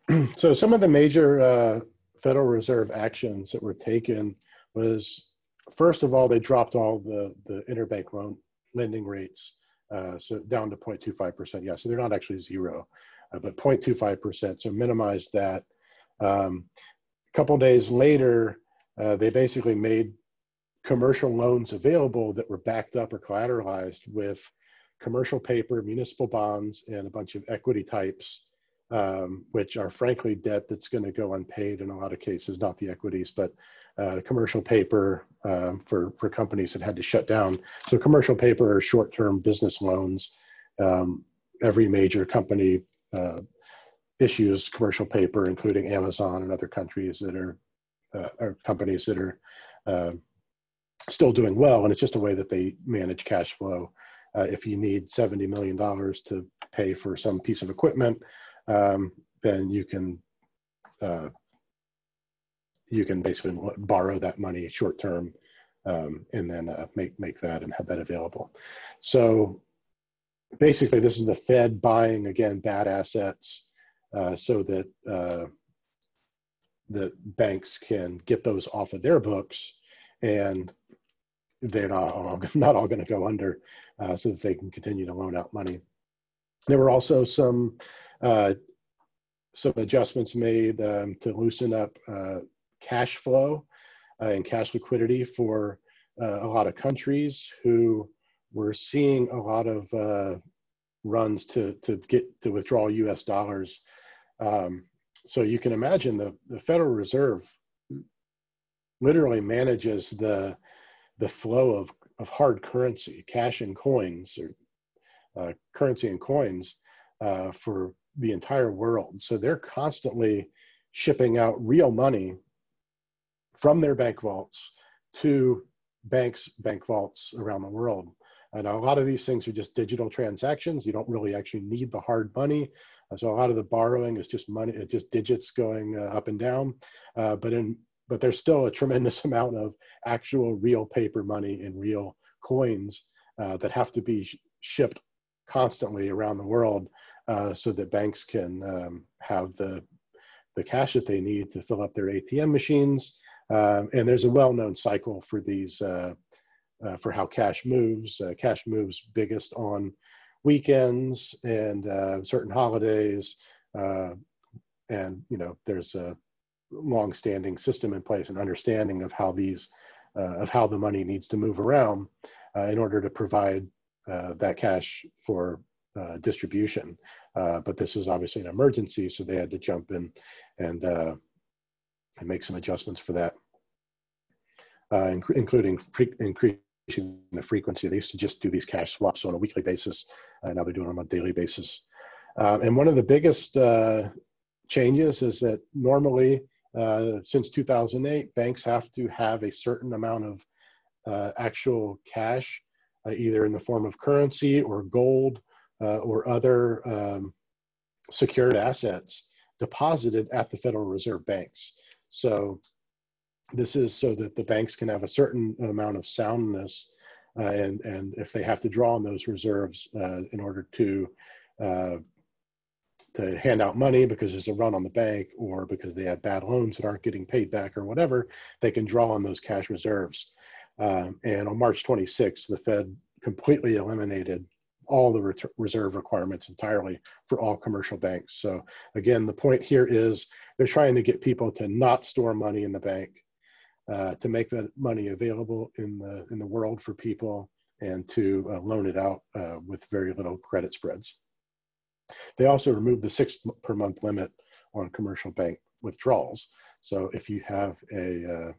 so some of the major uh, Federal Reserve actions that were taken was, first of all, they dropped all the, the interbank loan lending rates, uh, so down to 0.25%. Yeah, so they're not actually zero, uh, but 0.25%. So minimize that. Um, a couple days later, uh, they basically made commercial loans available that were backed up or collateralized with commercial paper, municipal bonds, and a bunch of equity types um, which are frankly debt that's going to go unpaid in a lot of cases, not the equities, but uh, commercial paper um, for, for companies that had to shut down. So commercial paper are short-term business loans. Um, every major company uh, issues commercial paper, including Amazon and other countries that are, uh, are companies that are uh, still doing well. And it's just a way that they manage cash flow. Uh, if you need $70 million to pay for some piece of equipment, um, then you can uh, you can basically borrow that money short term um, and then uh, make make that and have that available. So basically, this is the Fed buying again bad assets uh, so that uh, the banks can get those off of their books and they're not all, not all going to go under uh, so that they can continue to loan out money. There were also some uh, some adjustments made um, to loosen up uh, cash flow uh, and cash liquidity for uh, a lot of countries who were seeing a lot of uh, runs to, to get to withdraw US dollars. Um, so you can imagine the, the Federal Reserve literally manages the, the flow of, of hard currency, cash and coins, or uh, currency and coins uh, for the entire world. So they're constantly shipping out real money from their bank vaults to banks, bank vaults around the world. And a lot of these things are just digital transactions. You don't really actually need the hard money. So a lot of the borrowing is just money, just digits going uh, up and down. Uh, but in but there's still a tremendous amount of actual real paper money and real coins uh, that have to be sh shipped constantly around the world uh, so that banks can um, have the the cash that they need to fill up their ATM machines. Um, and there's a well-known cycle for these uh, uh, for how cash moves. Uh, cash moves biggest on weekends and uh, certain holidays. Uh, and you know, there's a long-standing system in place and understanding of how these uh, of how the money needs to move around in order to provide that cash for distribution. but this was obviously an emergency, so they had to jump in and and make some adjustments for that, inc including increasing the frequency. They used to just do these cash swaps on a weekly basis, and now they're doing them on a daily basis. Uh, and one of the biggest uh, changes is that normally, uh, since 2008, banks have to have a certain amount of uh, actual cash, uh, either in the form of currency or gold uh, or other um, secured assets deposited at the Federal Reserve banks. So this is so that the banks can have a certain amount of soundness uh, and, and if they have to draw on those reserves uh, in order to, uh, to hand out money because there's a run on the bank or because they have bad loans that aren't getting paid back or whatever, they can draw on those cash reserves. Um, and on March 26th, the Fed completely eliminated all the reserve requirements entirely for all commercial banks. So again, the point here is they're trying to get people to not store money in the bank uh, to make that money available in the in the world for people and to uh, loan it out uh, with very little credit spreads. They also removed the six per month limit on commercial bank withdrawals. So if you have a,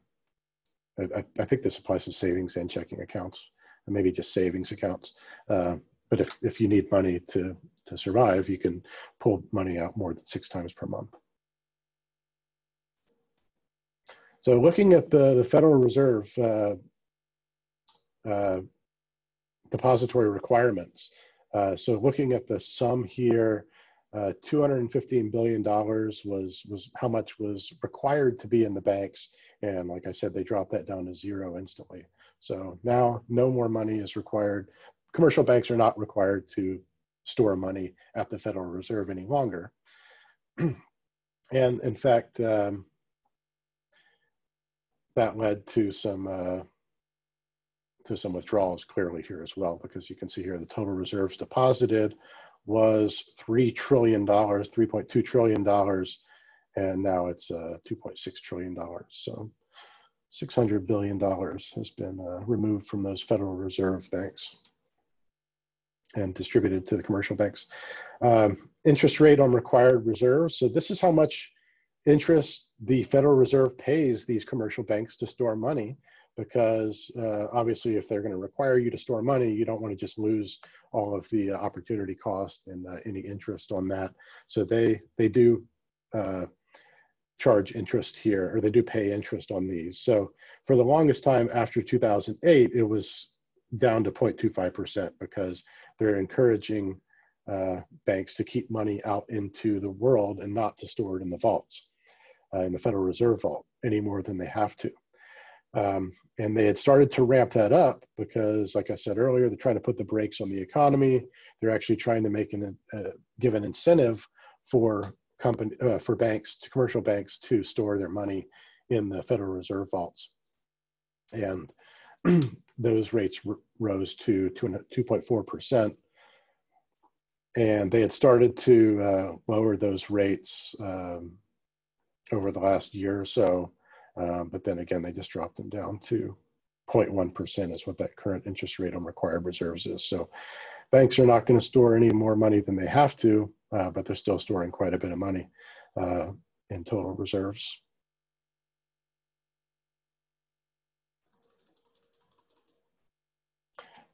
uh, I, I, think this applies to savings and checking accounts, and maybe just savings accounts. Uh, but if, if you need money to, to survive, you can pull money out more than six times per month. So looking at the, the Federal Reserve uh, uh, depository requirements, uh, so looking at the sum here, uh, $215 billion was, was how much was required to be in the banks. And like I said, they dropped that down to zero instantly. So now no more money is required. Commercial banks are not required to store money at the Federal Reserve any longer. and in fact, um, that led to some uh, to some withdrawals clearly here as well, because you can see here the total reserves deposited was three trillion dollars, three point two trillion dollars, and now it's uh, two point six trillion dollars. So. $600 billion has been uh, removed from those Federal Reserve banks and distributed to the commercial banks. Um, interest rate on required reserves. So this is how much interest the Federal Reserve pays these commercial banks to store money because uh, obviously if they're going to require you to store money, you don't want to just lose all of the uh, opportunity cost and uh, any interest on that. So they they do uh, charge interest here, or they do pay interest on these. So for the longest time after 2008, it was down to 0.25% because they're encouraging uh, banks to keep money out into the world and not to store it in the vaults, uh, in the Federal Reserve vault, any more than they have to. Um, and they had started to ramp that up because, like I said earlier, they're trying to put the brakes on the economy. They're actually trying to make an uh, give an incentive for company uh, for banks to commercial banks to store their money in the Federal Reserve vaults, and those rates rose to 2.4 percent and they had started to uh, lower those rates um, over the last year or so. Um, but then again, they just dropped them down to 0.1% is what that current interest rate on required reserves is. So banks are not going to store any more money than they have to, uh, but they're still storing quite a bit of money uh, in total reserves.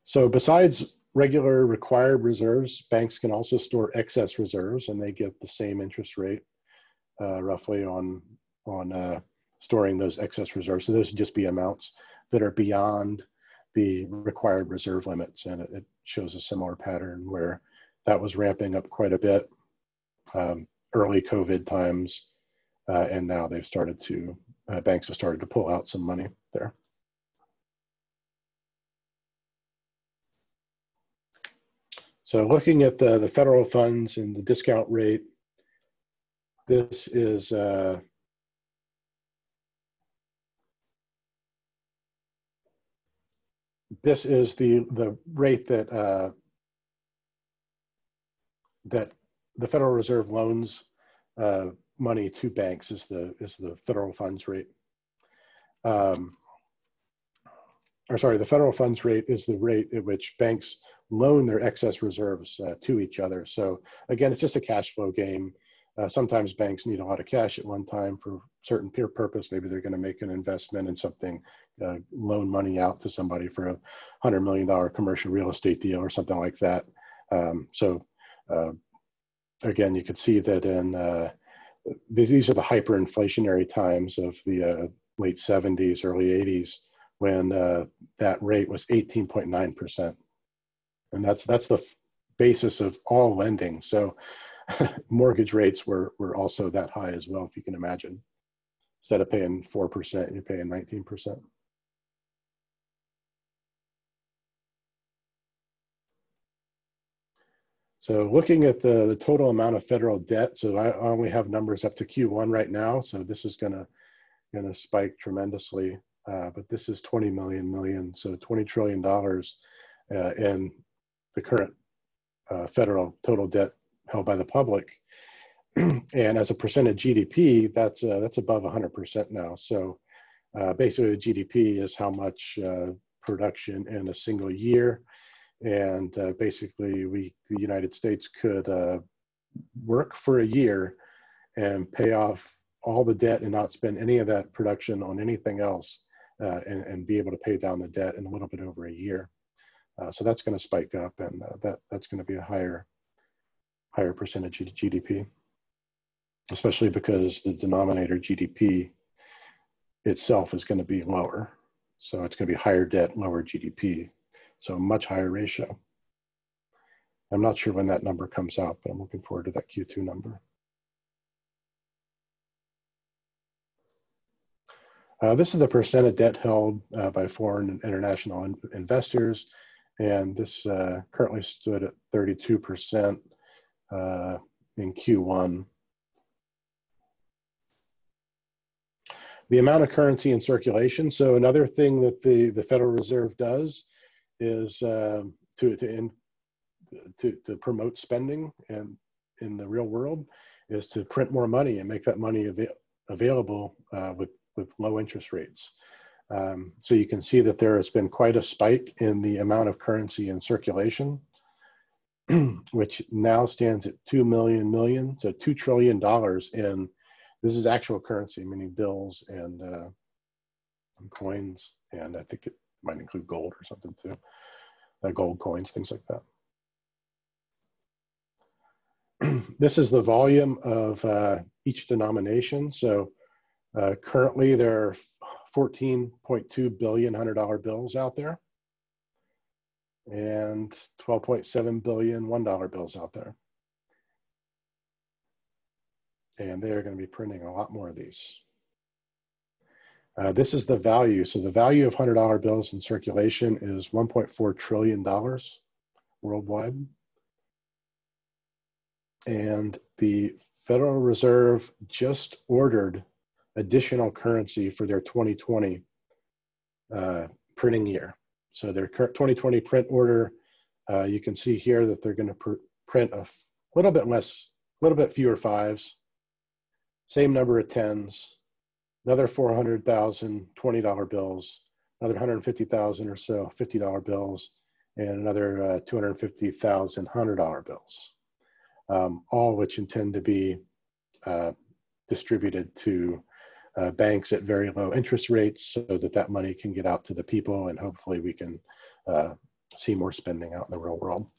So besides regular required reserves, banks can also store excess reserves and they get the same interest rate uh, roughly on, on uh, storing those excess reserves. So those would just be amounts that are beyond the required reserve limits. And it, it shows a similar pattern where that was ramping up quite a bit um, early COVID times. Uh, and now they've started to, uh, banks have started to pull out some money there. So looking at the, the federal funds and the discount rate, this is uh, this is the the rate that uh, that the Federal Reserve loans uh, money to banks is the is the federal funds rate. Um, or sorry, the federal funds rate is the rate at which banks loan their excess reserves uh, to each other. So again, it's just a cash flow game. Uh, sometimes banks need a lot of cash at one time for certain peer purpose. Maybe they're going to make an investment in something, uh, loan money out to somebody for a hundred million dollar commercial real estate deal or something like that. Um, so uh, again, you could see that in uh, these, these are the hyperinflationary times of the uh, late 70s, early 80s, when uh, that rate was 18.9 percent and that's that's the basis of all lending. So mortgage rates were were also that high as well, if you can imagine. Instead of paying four percent, you're paying nineteen percent. So looking at the, the total amount of federal debt, so I only have numbers up to Q1 right now, so this is gonna, gonna spike tremendously, uh, but this is 20 million million, so 20 trillion dollars uh, in the current uh, federal total debt held by the public. and as a percent of GDP, that's uh, that's above 100% now. So uh, basically, GDP is how much uh, production in a single year, and uh, basically, we the United States could uh, work for a year and pay off all the debt and not spend any of that production on anything else, and, and be able to pay down the debt in a little bit over a year. Uh, so that's going to spike up, and uh, that that's going to be a higher higher percentage of GDP, especially because the denominator GDP itself is going to be lower. So it's going to be higher debt, lower GDP, so a much higher ratio. I'm not sure when that number comes out, but I'm looking forward to that Q2 number. Uh, this is the percent of debt held uh, by foreign and international in investors and this uh, currently stood at 32% uh, in Q1. The amount of currency in circulation. So another thing that the, the Federal Reserve does is uh, to, to, in, to, to promote spending and in the real world is to print more money and make that money av available uh, with, with low interest rates. Um, so you can see that there has been quite a spike in the amount of currency in circulation, which now stands at 2 million million, so $2 trillion in, this is actual currency, meaning bills and, uh, and coins, and I think it might include gold or something too, uh, gold coins, things like that. this is the volume of uh, each denomination. So uh, currently there are 14.2 billion hundred dollar bills out there and 12.7 billion one dollar bills out there. And they are going to be printing a lot more of these. Uh, this is the value. So the value of hundred dollar bills in circulation is 1.4 trillion dollars worldwide. And the Federal Reserve just ordered additional currency for their 2020 uh, printing year. So their 2020 print order, uh, you can see here that they're going to pr print a little bit less, a little bit fewer fives, same number of tens, another 400,000 $20 bills, another 150,000 or so $50 bills, and another uh, 250,000 $100 bills, um, all which intend to be uh, distributed to uh, banks at very low interest rates so that that money can get out to the people and hopefully we can uh, see more spending out in the real world.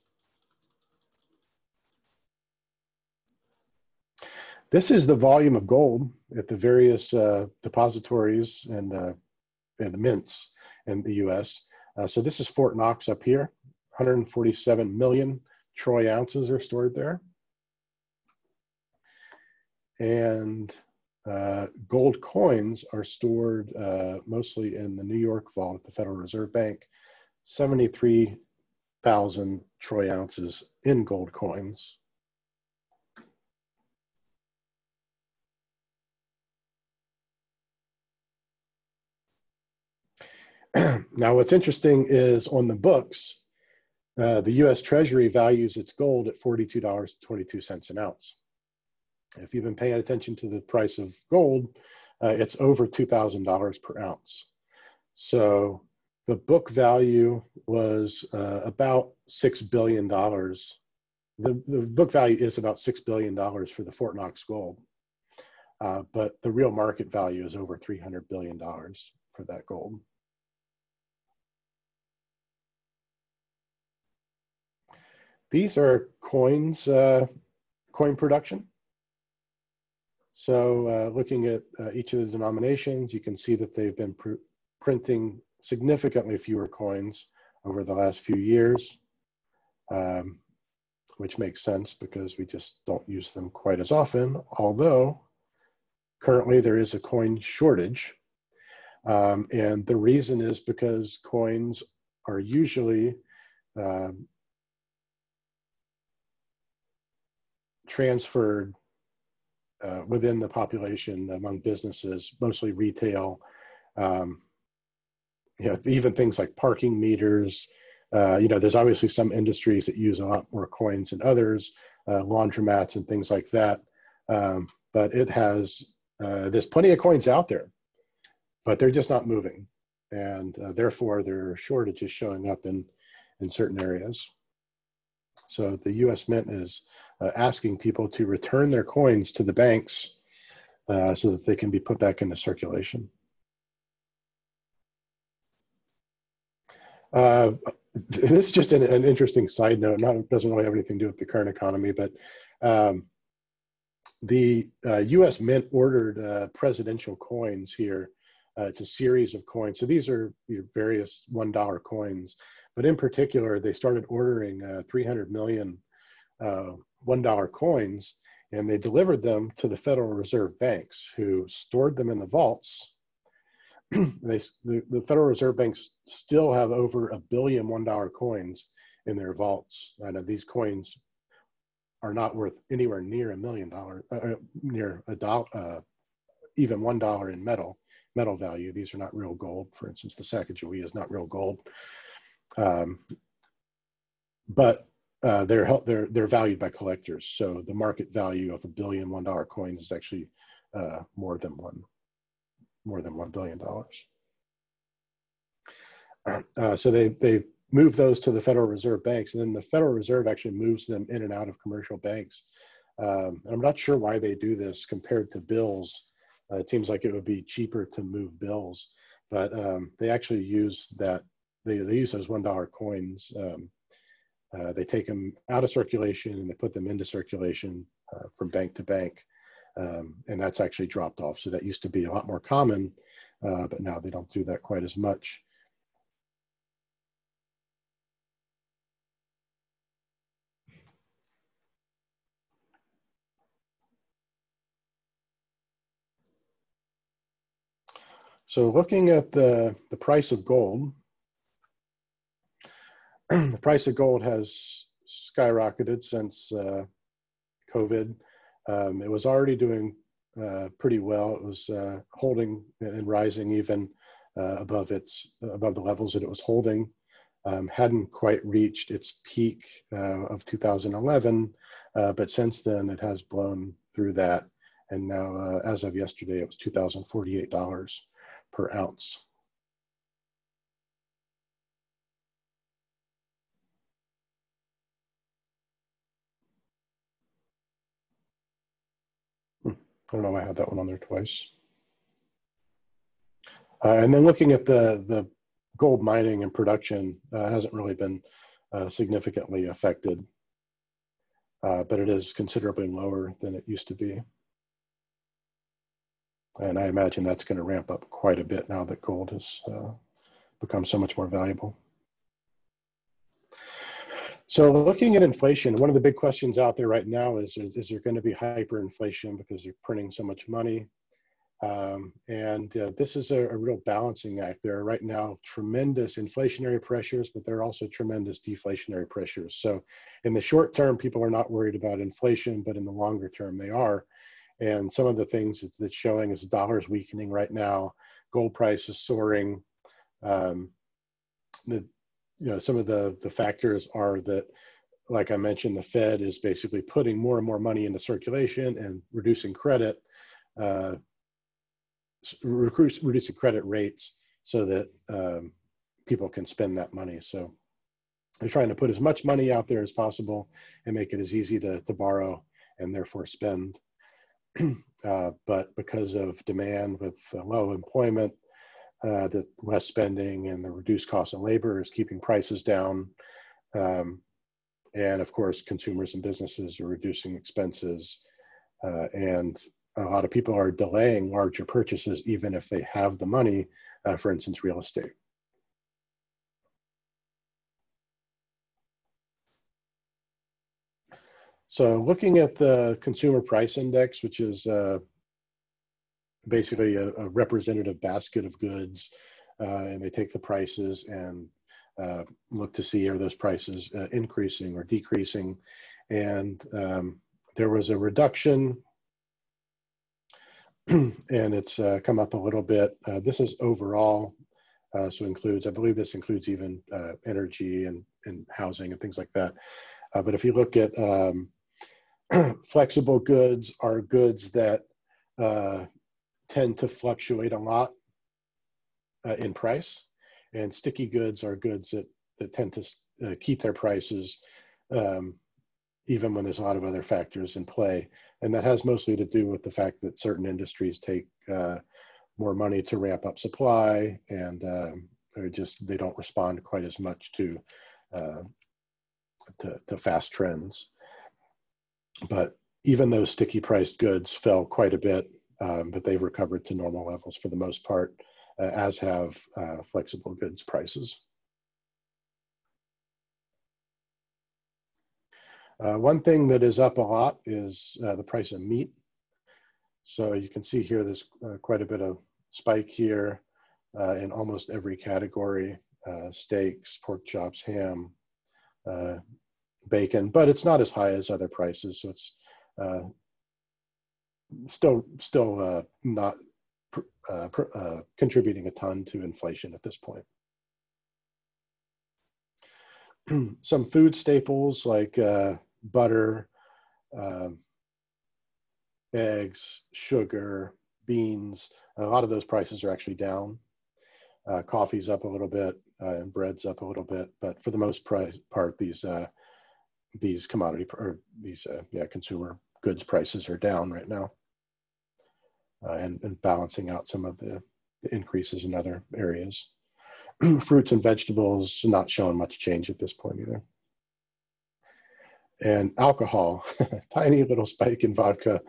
This is the volume of gold at the various uh, depositories and, uh, and the mints in the US. Uh, so this is Fort Knox up here, 147 million troy ounces are stored there. And uh, gold coins are stored uh, mostly in the New York vault at the Federal Reserve Bank, 73,000 troy ounces in gold coins. now, what's interesting is on the books, uh, the US Treasury values its gold at $42.22 an ounce. If you've been paying attention to the price of gold, uh, it's over $2,000 per ounce. So the book value was uh, about $6 billion. The, the book value is about $6 billion for the Fort Knox gold. Uh, but the real market value is over $300 billion for that gold. These are coins, uh, coin production. So uh, looking at uh, each of the denominations, you can see that they've been pr printing significantly fewer coins over the last few years, um, which makes sense because we just don't use them quite as often, although currently there is a coin shortage. Um, and the reason is because coins are usually uh, transferred uh, within the population among businesses, mostly retail. Um, you know, even things like parking meters. Uh, you know, there's obviously some industries that use a lot more coins than others, uh, laundromats and things like that. Um, but it has uh, there's plenty of coins out there, but they're just not moving, and uh, therefore there are shortages showing up in in certain areas. So the U.S. Mint is uh, asking people to return their coins to the banks uh, so that they can be put back into circulation. Uh, this is just an, an, interesting side note. Not doesn't really have anything to do with the current economy, but um, the U.S. Uh, Mint ordered uh, presidential coins here. Uh, it's a series of coins. So these are your various one dollar coins, but in particular, they started ordering 300 million $1 coins and they delivered them to the Federal Reserve banks who stored them in the vaults. they, the, the, Federal Reserve banks still have over a billion $1 coins in their vaults. And these coins are not worth anywhere near a million dollars, uh, uh, near a dollar, uh, even one dollar in metal, metal value. These are not real gold. For instance, the Sacagawea is not real gold. Um, but uh, they're they're they're valued by collectors. So the market value of a billion one dollar coins is actually uh, more than one more than one billion dollars. Uh, so they they move those to the Federal Reserve banks, and then the Federal Reserve actually moves them in and out of commercial banks. Um, I'm not sure why they do this compared to bills. Uh, it seems like it would be cheaper to move bills, but um, they actually use that. They, they use those one dollar coins um, uh, they take them out of circulation and they put them into circulation uh, from bank to bank. Um, and that's actually dropped off. So that used to be a lot more common, uh, but now they don't do that quite as much. So looking at the, the price of gold, the price of gold has skyrocketed since uh, COVID. Um, it was already doing uh, pretty well. It was uh, holding and rising even uh, above its above the levels that it was holding. Um, hadn't quite reached its peak uh, of 2011, uh, but since then it has blown through that. And now, as of yesterday, it was $2,048 per ounce. I don't know. I had that one on there twice. Uh, and then looking at the the gold mining and production uh, hasn't really been uh, significantly affected, uh, but it is considerably lower than it used to be. And I imagine that's going to ramp up quite a bit now that gold has uh, become so much more valuable. So looking at inflation, one of the big questions out there right now is, is, is there going to be hyperinflation because they're printing so much money? Um, and uh, this is a, a, real balancing act. There are right now tremendous inflationary pressures, but there are also tremendous deflationary pressures. So in the short term, people are not worried about inflation, but in the longer term, they are. And some of the things that's showing is the dollar's weakening right now, gold price is soaring. Um, the, you know, some of the, the factors are that, like I mentioned, the Fed is basically putting more and more money into circulation and reducing credit, uh, reducing credit rates so that um, people can spend that money. So they're trying to put as much money out there as possible and make it as easy to, to borrow and therefore spend. uh, but because of demand with low employment, uh, the less spending and the reduced cost of labor is keeping prices down. Um, and of course, consumers and businesses are reducing expenses. Uh, and a lot of people are delaying larger purchases even if they have the money, uh, for instance, real estate. So looking at the consumer price index, which is uh, basically a, a, representative basket of goods, uh, and they take the prices and uh, look to see are those prices uh, increasing or decreasing. And um, there was a reduction, and it's uh, come up a little bit. Uh, this is overall, so includes, I believe this includes even energy and, and housing and things like that. but if you look at um, flexible goods are goods that uh, tend to fluctuate a lot uh, in price, and sticky goods are goods that, that tend to uh, keep their prices um, even when there's a lot of other factors in play. And that has mostly to do with the fact that certain industries take uh, more money to ramp up supply and um, just they don't respond quite as much to, uh, to, to fast trends but even those sticky priced goods fell quite a bit, um, but they've recovered to normal levels for the most part, uh, as have uh, flexible goods prices. Uh, one thing that is up a lot is uh, the price of meat. So you can see here there's uh, quite a bit of spike here uh, in almost every category, steaks, pork chops, ham, bacon, but it's not as high as other prices. So it's still still uh, not uh, uh, contributing a ton to inflation at this point. Some food staples like uh, butter, um, eggs, sugar, beans, a lot of those prices are actually down. Uh, coffee's up a little bit uh, and bread's up a little bit, but for the most part, these these commodity or these yeah consumer goods prices are down right now, uh, and, and balancing out some of the, the increases in other areas. Fruits and vegetables not showing much change at this point either. And alcohol, tiny little spike in vodka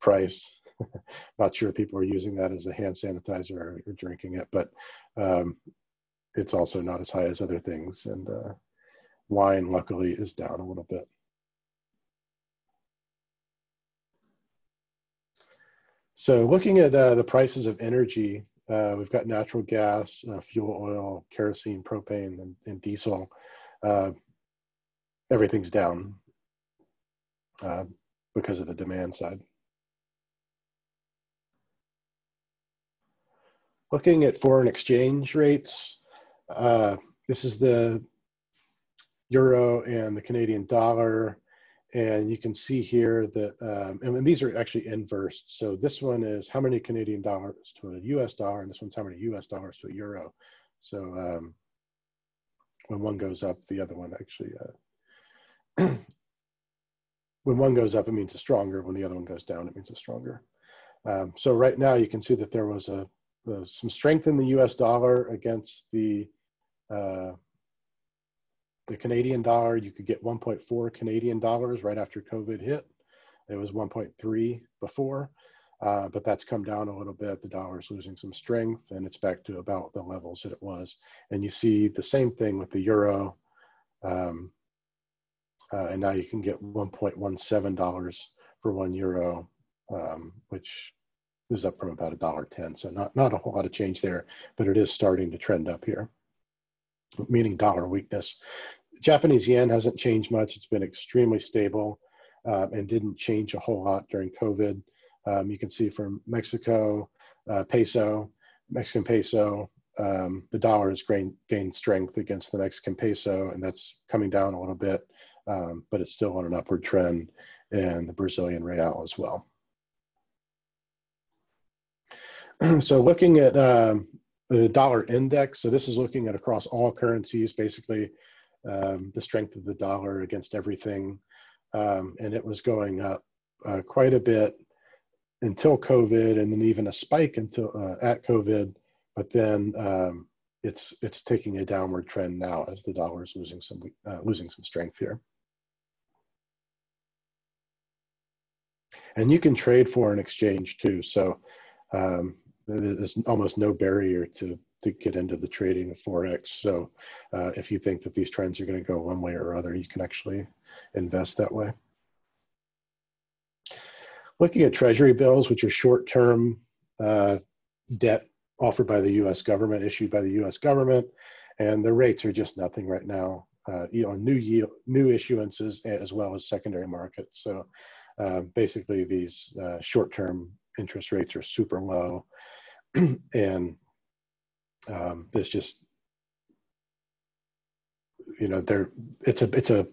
price. not sure if people are using that as a hand sanitizer or, or drinking it, but um, it's also not as high as other things. And uh, wine luckily is down a little bit. So looking at uh, the prices of energy, uh, we've got natural gas, uh, fuel oil, kerosene, propane, and, and diesel. Uh, everything's down uh, because of the demand side. Looking at foreign exchange rates, uh, this is the euro and the Canadian dollar. And you can see here that, um, and these are actually inverse. So this one is how many Canadian dollars to a US dollar, and this one's how many US dollars to a euro. So um, when one goes up, the other one actually, uh, when one goes up, it means it's stronger. When the other one goes down, it means it's stronger. Um, so right now you can see that there was a, some strength in the US dollar against the uh, the Canadian dollar, you could get 1.4 Canadian dollars right after COVID hit. It was 1.3 before, uh, but that's come down a little bit. The dollar is losing some strength and it's back to about the levels that it was. And you see the same thing with the euro. Um, uh, and now you can get $1.17 for one euro, um, which is up from about a dollar ten. So not, not a whole lot of change there, but it is starting to trend up here, meaning dollar weakness. The Japanese yen hasn't changed much. It's been extremely stable uh, and didn't change a whole lot during COVID. Um, you can see from Mexico, uh, peso, Mexican peso, um, the dollar has gained, gained strength against the Mexican peso, and that's coming down a little bit, um, but it's still on an upward trend, and the Brazilian real as well. so looking at um, the dollar index, so this is looking at across all currencies, basically um, the strength of the dollar against everything. Um, and it was going up uh, quite a bit until COVID and then even a spike until uh, at COVID, but then um, it's, it's taking a downward trend now as the dollar is losing some, uh, losing some strength here. And you can trade foreign exchange too. So um, there's almost no barrier to to get into the trading of forex. So uh, if you think that these trends are going to go one way or other, you can actually invest that way. Looking at treasury bills, which are short-term uh, debt offered by the U.S. government, issued by the U.S. government, and the rates are just nothing right now. Uh, you know, new yield, new issuances as well as secondary markets. So uh, basically, these uh, short-term interest rates are super low. And um, it's just you know there it's a it's a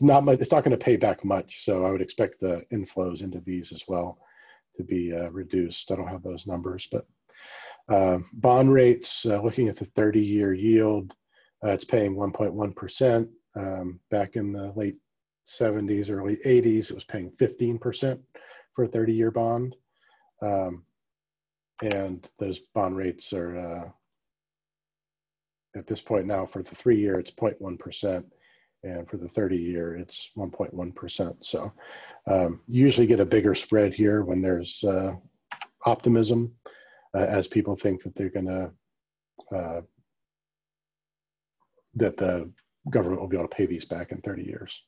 not much it's not going to pay back much. So i would expect the inflows into these as well to be uh, reduced. I don't have those numbers but uh, bond rates uh, looking at the 30 year yield uh, it's paying 1.1% um, back in the late 70s early 80s it was paying 15% for a 30 year bond um, and those bond rates are uh, at this point now for the three year it's 0.1% and for the 30 year it's 1.1% so um, you usually get a bigger spread here when there's uh, optimism uh, as people think that they're going to uh, that the government will be able to pay these back in 30 years.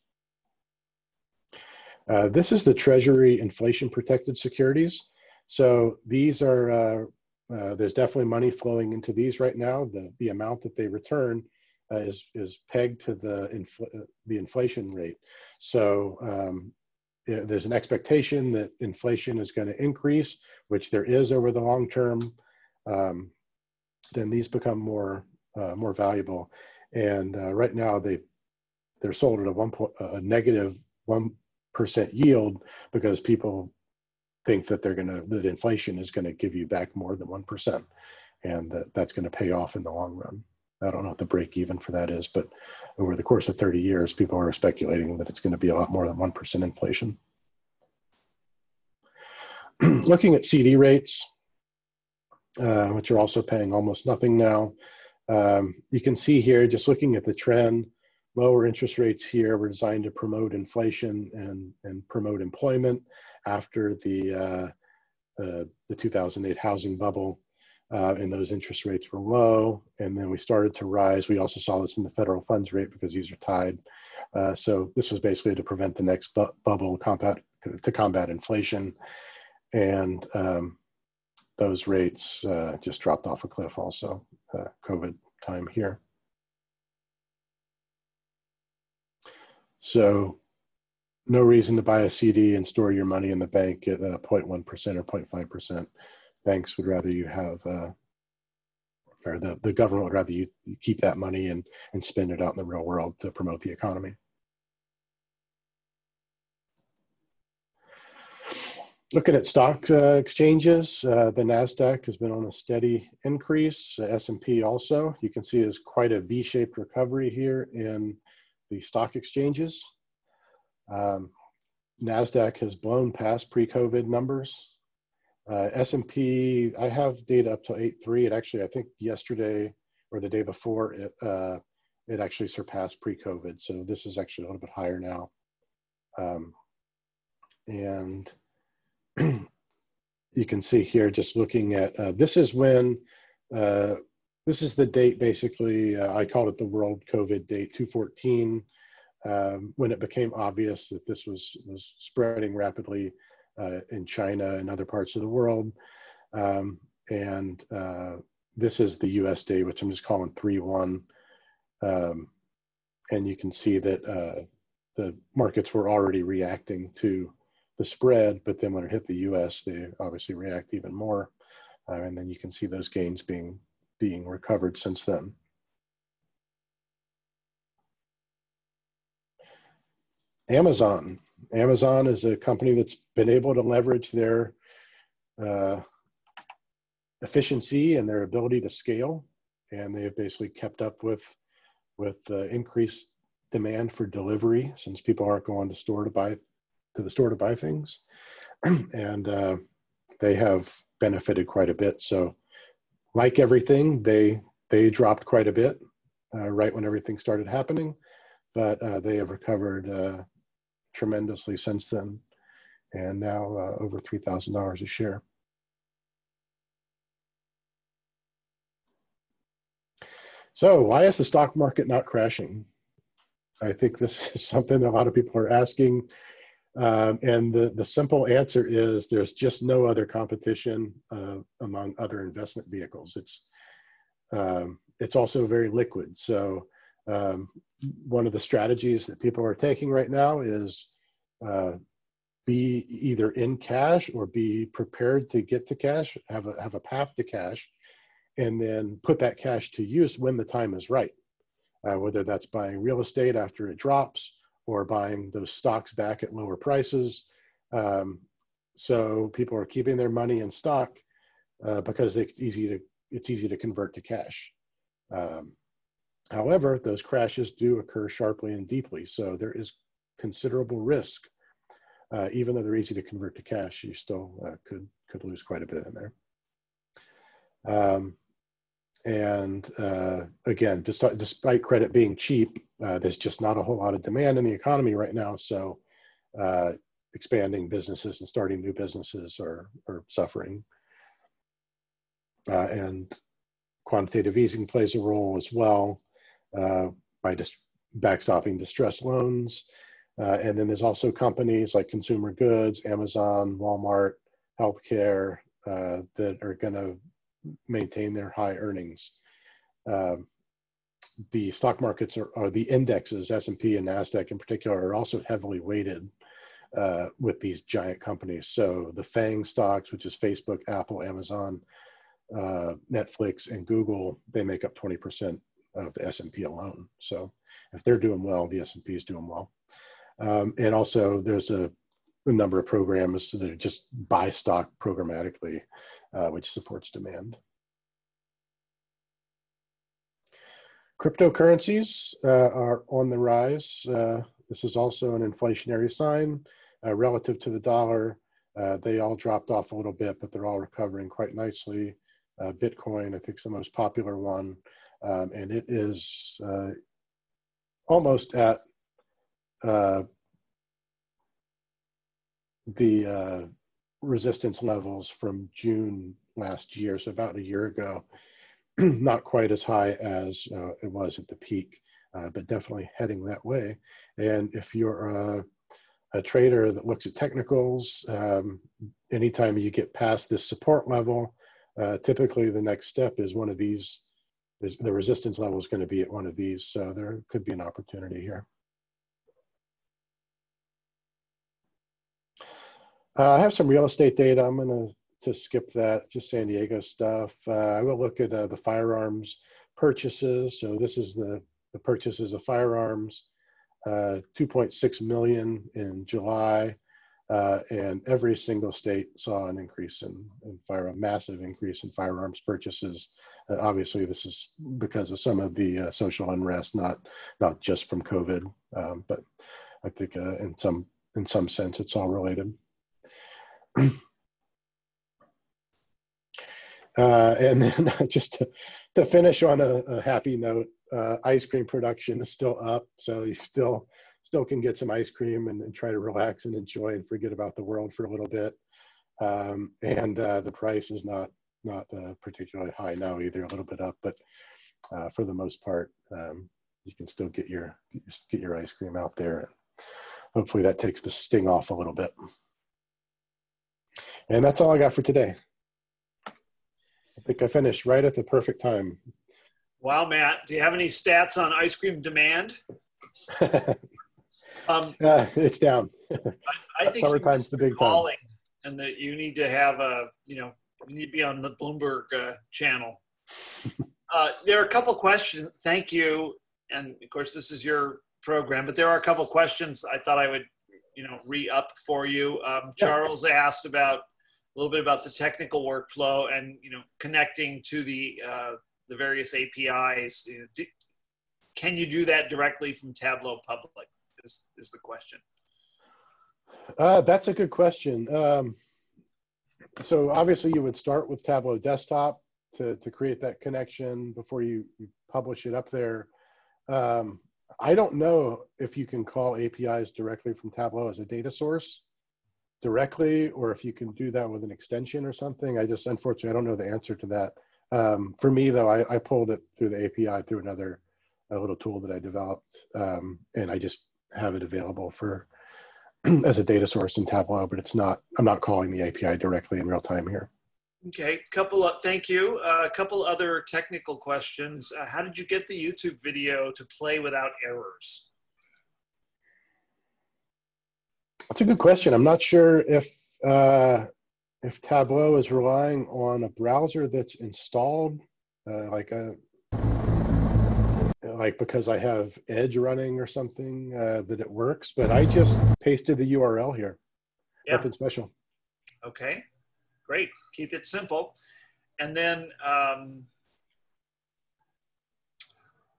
Uh, this is the treasury inflation protected securities so these are, uh, uh, there's definitely money flowing into these right now. The, the amount that they return uh, is, is pegged to the, infl uh, the inflation rate. So um, there's an expectation that inflation is going to increase, which there is over the long term. Um, then these become more, uh, more valuable. And uh, right now they, they're sold at a, one point, a negative 1 yield because people think that they're going to that inflation is going to give you back more than 1% and that that's going to pay off in the long run. I don't know what the break even for that is but over the course of 30 years people are speculating that it's going to be a lot more than 1% inflation. Looking at cd rates uh, which are also paying almost nothing now um, you can see here just looking at the trend lower interest rates here were designed to promote inflation and, and promote employment after the, uh, uh, the 2008 housing bubble. Uh, and those interest rates were low. And then we started to rise. We also saw this in the federal funds rate because these are tied. Uh, so this was basically to prevent the next bu bubble combat, to combat inflation. And um, those rates uh, just dropped off a cliff also, uh, COVID time here. So no reason to buy a CD and store your money in the bank at uh, 0.1% or 0.5%. Banks would rather you have, uh, or the, the government would rather you keep that money and, and spend it out in the real world to promote the economy. Looking at stock uh, exchanges, uh, the NASDAQ has been on a steady increase. S&P also, you can see there's quite a V-shaped recovery here in the stock exchanges. Um, NASDAQ has blown past pre-COVID numbers. Uh, S&P, I have data up to 8.3. It actually, I think yesterday or the day before, it uh, it actually surpassed pre-COVID. So this is actually a little bit higher now. Um, and you can see here, just looking at uh, this is when uh, this is the date basically. Uh, I called it the World COVID date 214 um, when it became obvious that this was was spreading rapidly uh, in China and other parts of the world. Um, and uh, this is the US day, which I'm just calling 3 1. Um, and you can see that uh, the markets were already reacting to the spread, but then when it hit the US, they obviously react even more. Uh, and then you can see those gains being being recovered since then. Amazon. Amazon is a company that's been able to leverage their uh, efficiency and their ability to scale, and they have basically kept up with with uh, increased demand for delivery since people aren't going to store to buy to the store to buy things, and uh, they have benefited quite a bit. So, like everything, they they dropped quite a bit uh, right when everything started happening, but uh, they have recovered uh, tremendously since then, and now uh, over three thousand dollars a share. So, why is the stock market not crashing? I think this is something a lot of people are asking. Um, and the, the simple answer is there's just no other competition uh, among other investment vehicles. It's, um, it's also very liquid. So um, one of the strategies that people are taking right now is uh, be either in cash or be prepared to get to cash, have a, have a path to cash, and then put that cash to use when the time is right. Uh, whether that's buying real estate after it drops or buying those stocks back at lower prices. Um, so people are keeping their money in stock uh, because it's easy to it's easy to convert to cash. Um, however, those crashes do occur sharply and deeply, so there is considerable risk. Uh, even though they're easy to convert to cash, you still uh, could could lose quite a bit in there. Um, and uh, again, despite, despite credit being cheap, uh, there's just not a whole lot of demand in the economy right now. So uh, expanding businesses and starting new businesses are, are suffering. Uh, and quantitative easing plays a role as well uh, by dis- backstopping distressed loans. Uh, and then there's also companies like consumer goods, Amazon, Walmart, healthcare that are going to maintain their high earnings. Um, the stock markets are, or the indexes, S&P and NASDAQ in particular, are also heavily weighted uh, with these giant companies. So the FANG stocks, which is Facebook, Apple, Amazon, uh, Netflix, and Google, they make up 20% of the S&P alone. So if they're doing well, the S&P is doing well. Um, and also there's a, a, number of programs that just buy stock programmatically uh, which supports demand. Cryptocurrencies uh, are on the rise. Uh, this is also an inflationary sign uh, relative to the dollar. Uh, they all dropped off a little bit, but they're all recovering quite nicely. Uh, Bitcoin, I think, is the most popular one, um, and it is almost at the resistance levels from June last year, so about a year ago. Not quite as high as uh, it was at the peak, uh, but definitely heading that way. And if you're a, a trader that looks at technicals, um, anytime you get past this support level, uh, typically the next step is one of these. Is the resistance level is going to be at one of these, so there could be an opportunity here. Uh, I have some real estate data. I'm going to skip that, just San Diego stuff. Uh, I will look at uh, the firearms purchases. So this is the, the purchases of firearms, uh, 2.6 million in July. Uh, and every single state saw an increase in, in fire, a massive increase in firearms purchases. Uh, obviously, this is because of some of the social unrest, not not just from COVID, um, but I think in some in some sense it's all related. Uh, and then just to, to finish on a, a happy note, uh, ice cream production is still up, so you still still can get some ice cream and, and, try to relax and enjoy and forget about the world for a little bit. Um, and uh, the price is not not uh, particularly high now either, a little bit up, but uh, for the most part, um, you can still get your get your ice cream out there. And hopefully that takes the sting off a little bit. And that's all I got for today. I think I finished right at the perfect time. Wow, Matt, do you have any stats on ice cream demand? um, uh, it's down. I, I think summertime's the big time, and that you need to have a you know you need to be on the Bloomberg uh, channel. Uh, there are a couple questions. Thank you, and of course this is your program, but there are a couple questions I thought I would you know re up for you. Um, Charles asked about a little bit about the technical workflow and you know connecting to the uh, the various APIs. You know, do, can you do that directly from Tableau Public? Is is the question. Uh, that's a good question. Um, so obviously you would start with Tableau Desktop to, to create that connection before you, you publish it up there. Um, I don't know if you can call APIs directly from Tableau as a data source directly, or if you can do that with an extension or something. I just, unfortunately, I don't know the answer to that. Um, for me though, I, I, pulled it through the API through another a little tool that I developed, um, and I just have it available for as a data source in Tableau, but it's not, I'm not calling the API directly in real time here. Okay, couple of, thank you. Uh, a couple other technical questions. Uh, how did you get the YouTube video to play without errors? That's a good question. I'm not sure if uh, if Tableau is relying on a browser that's installed, uh, like a like because I have Edge running or something uh, that it works. But I just pasted the URL here. Yeah. Nothing special. Okay, great. Keep it simple. And then um,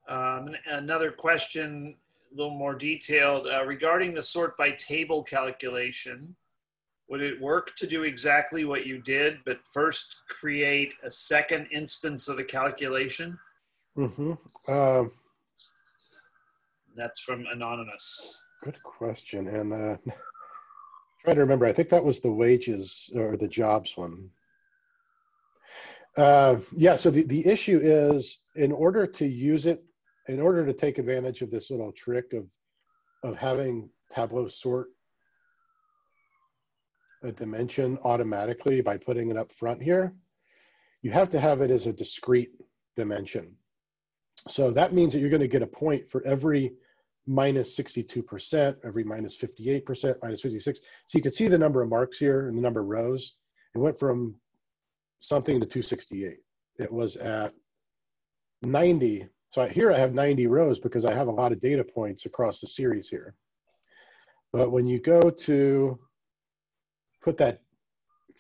um, another question, a little more detailed, uh, regarding the sort by table calculation. Would it work to do exactly what you did, but first create a second instance of the calculation? Mm-hmm. Uh, that's from Anonymous. Good question. And uh, trying to remember, I think that was the wages or the jobs one. Uh, yeah, so the, the issue is in order to use it, in order to take advantage of this little trick of, of having Tableau sort a dimension automatically by putting it up front here, you have to have it as a discrete dimension. So that means that you're going to get a point for every minus 62%, every minus 58%, minus 56. So you can see the number of marks here and the number of rows. It went from something to 268. It was at 90. So here I have 90 rows because I have a lot of data points across the series here. But when you go to put that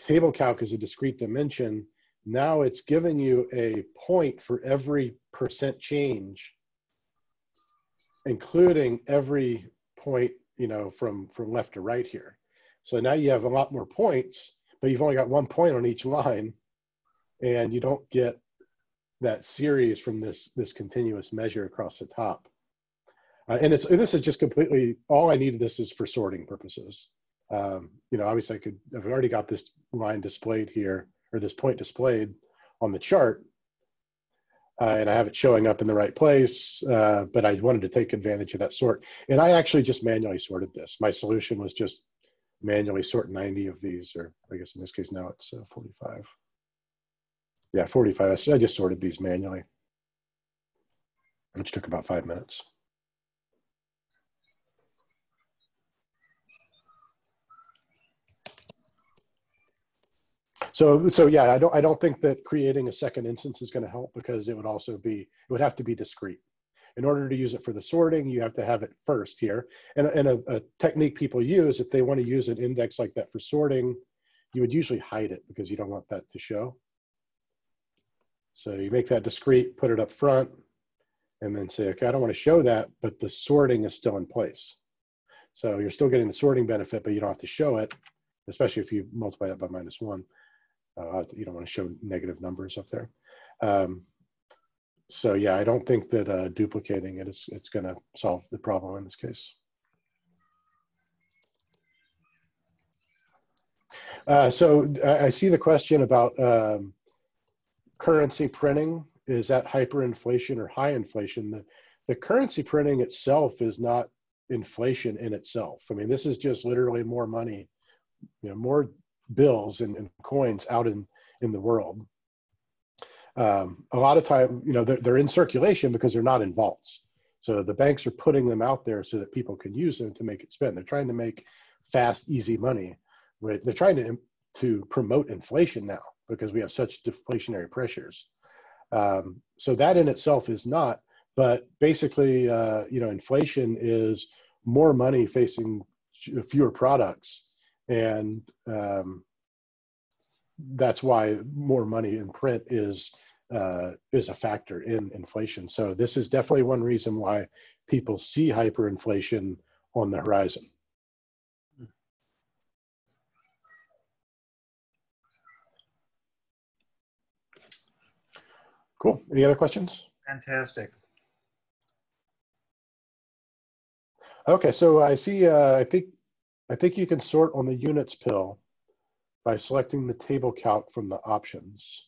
table calc as a discrete dimension, now it's giving you a point for every percent change including every point, you know, from, from left to right here. So now you have a lot more points, but you've only got one point on each line and you don't get that series from this, this continuous measure across the top. Uh, and it's, this is just completely, all I needed this is for sorting purposes. Um, you know, obviously I could, I've already got this line displayed here or this point displayed on the chart, uh, and I have it showing up in the right place, uh, but I wanted to take advantage of that sort. And I actually just manually sorted this. My solution was just manually sort 90 of these, or I guess in this case now it's uh, 45. Yeah, 45. I just sorted these manually, which took about five minutes. So, so yeah, I don't, I don't think that creating a second instance is going to help because it would also be, it would have to be discrete. In order to use it for the sorting, you have to have it first here. And, and a, a technique people use, if they want to use an index like that for sorting, you would usually hide it because you don't want that to show. So you make that discrete, put it up front, and then say, okay, I don't want to show that, but the sorting is still in place. So you're still getting the sorting benefit, but you don't have to show it, especially if you multiply that by minus one. Uh, you don't want to show negative numbers up there. Um, so yeah, I don't think that uh, duplicating it is it's going to solve the problem in this case. Uh, so I, I, see the question about um, currency printing. Is that hyperinflation or high inflation? The, the currency printing itself is not inflation in itself. I mean, this is just literally more money, you know, more bills and, and coins out in, in the world. Um, a lot of time, you know, they're, they're in circulation because they're not in vaults. So the banks are putting them out there so that people can use them to make it spend. They're trying to make fast, easy money. They're trying to to promote inflation now because we have such deflationary pressures. Um, so that in itself is not, but basically, uh, you know, inflation is more money facing fewer products, and um, that's why more money in print is uh, is a factor in inflation. So this is definitely one reason why people see hyperinflation on the horizon. Cool. Any other questions? Fantastic. Okay, so I see. Uh, I think I think you can sort on the units pill by selecting the table calc from the options.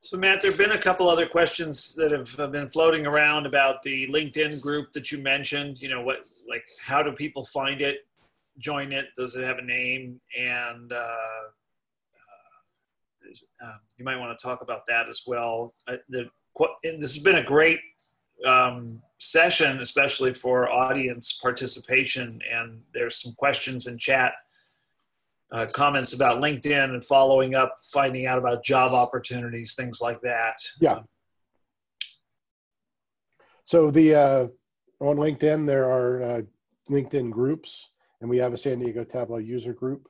So Matt, there have been a couple other questions that have been floating around about the LinkedIn group that you mentioned. You know, what like how do people find it? join it? Does it have a name? And uh, uh, uh, you might want to talk about that as well. Uh, the, this has been a great um, session, especially for audience participation. And there's some questions in chat, uh, comments about LinkedIn and following up, finding out about job opportunities, things like that. Yeah. So the uh, on LinkedIn there are uh, LinkedIn groups and we have a San Diego Tableau user group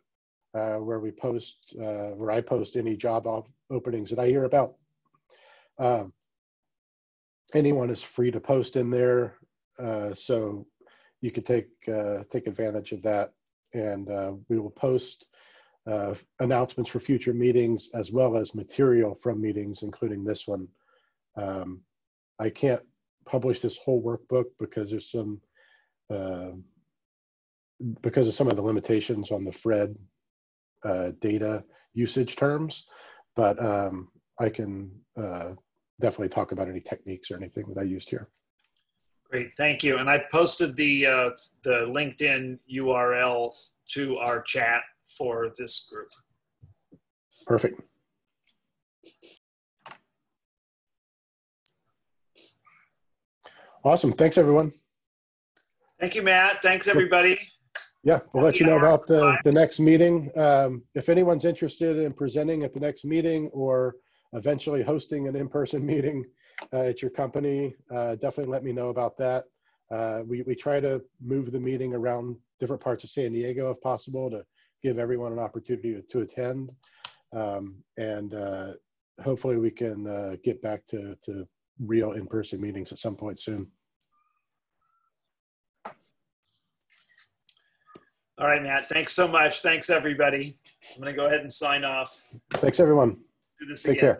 uh, where we post, uh, where I post any job op- openings that I hear about. Um, anyone is free to post in there, uh, so you can take uh, take advantage of that. And uh, we will post uh, announcements for future meetings as well as material from meetings, including this one. Um, I can't publish this whole workbook because there's some because of some of the limitations on the FRED uh, data usage terms, but um, I can uh, definitely talk about any techniques or anything that I used here. Great, thank you. And I posted the uh, the LinkedIn URL to our chat for this group. Perfect. Awesome. Thanks, everyone. Thank you, Matt. Thanks, everybody. Yeah, we'll let you know about the, the next meeting. Um, if anyone's interested in presenting at the next meeting or eventually hosting an in-person meeting uh, at your company, uh, definitely let me know about that. Uh, we, we try to move the meeting around different parts of San Diego if possible to give everyone an opportunity to, to attend. Um, and uh, hopefully we can uh, get back to, to real in-person meetings at some point soon. All right, Matt. Thanks so much. Thanks, everybody. I'm going to go ahead and sign off. Thanks, everyone. Do this Take again. care.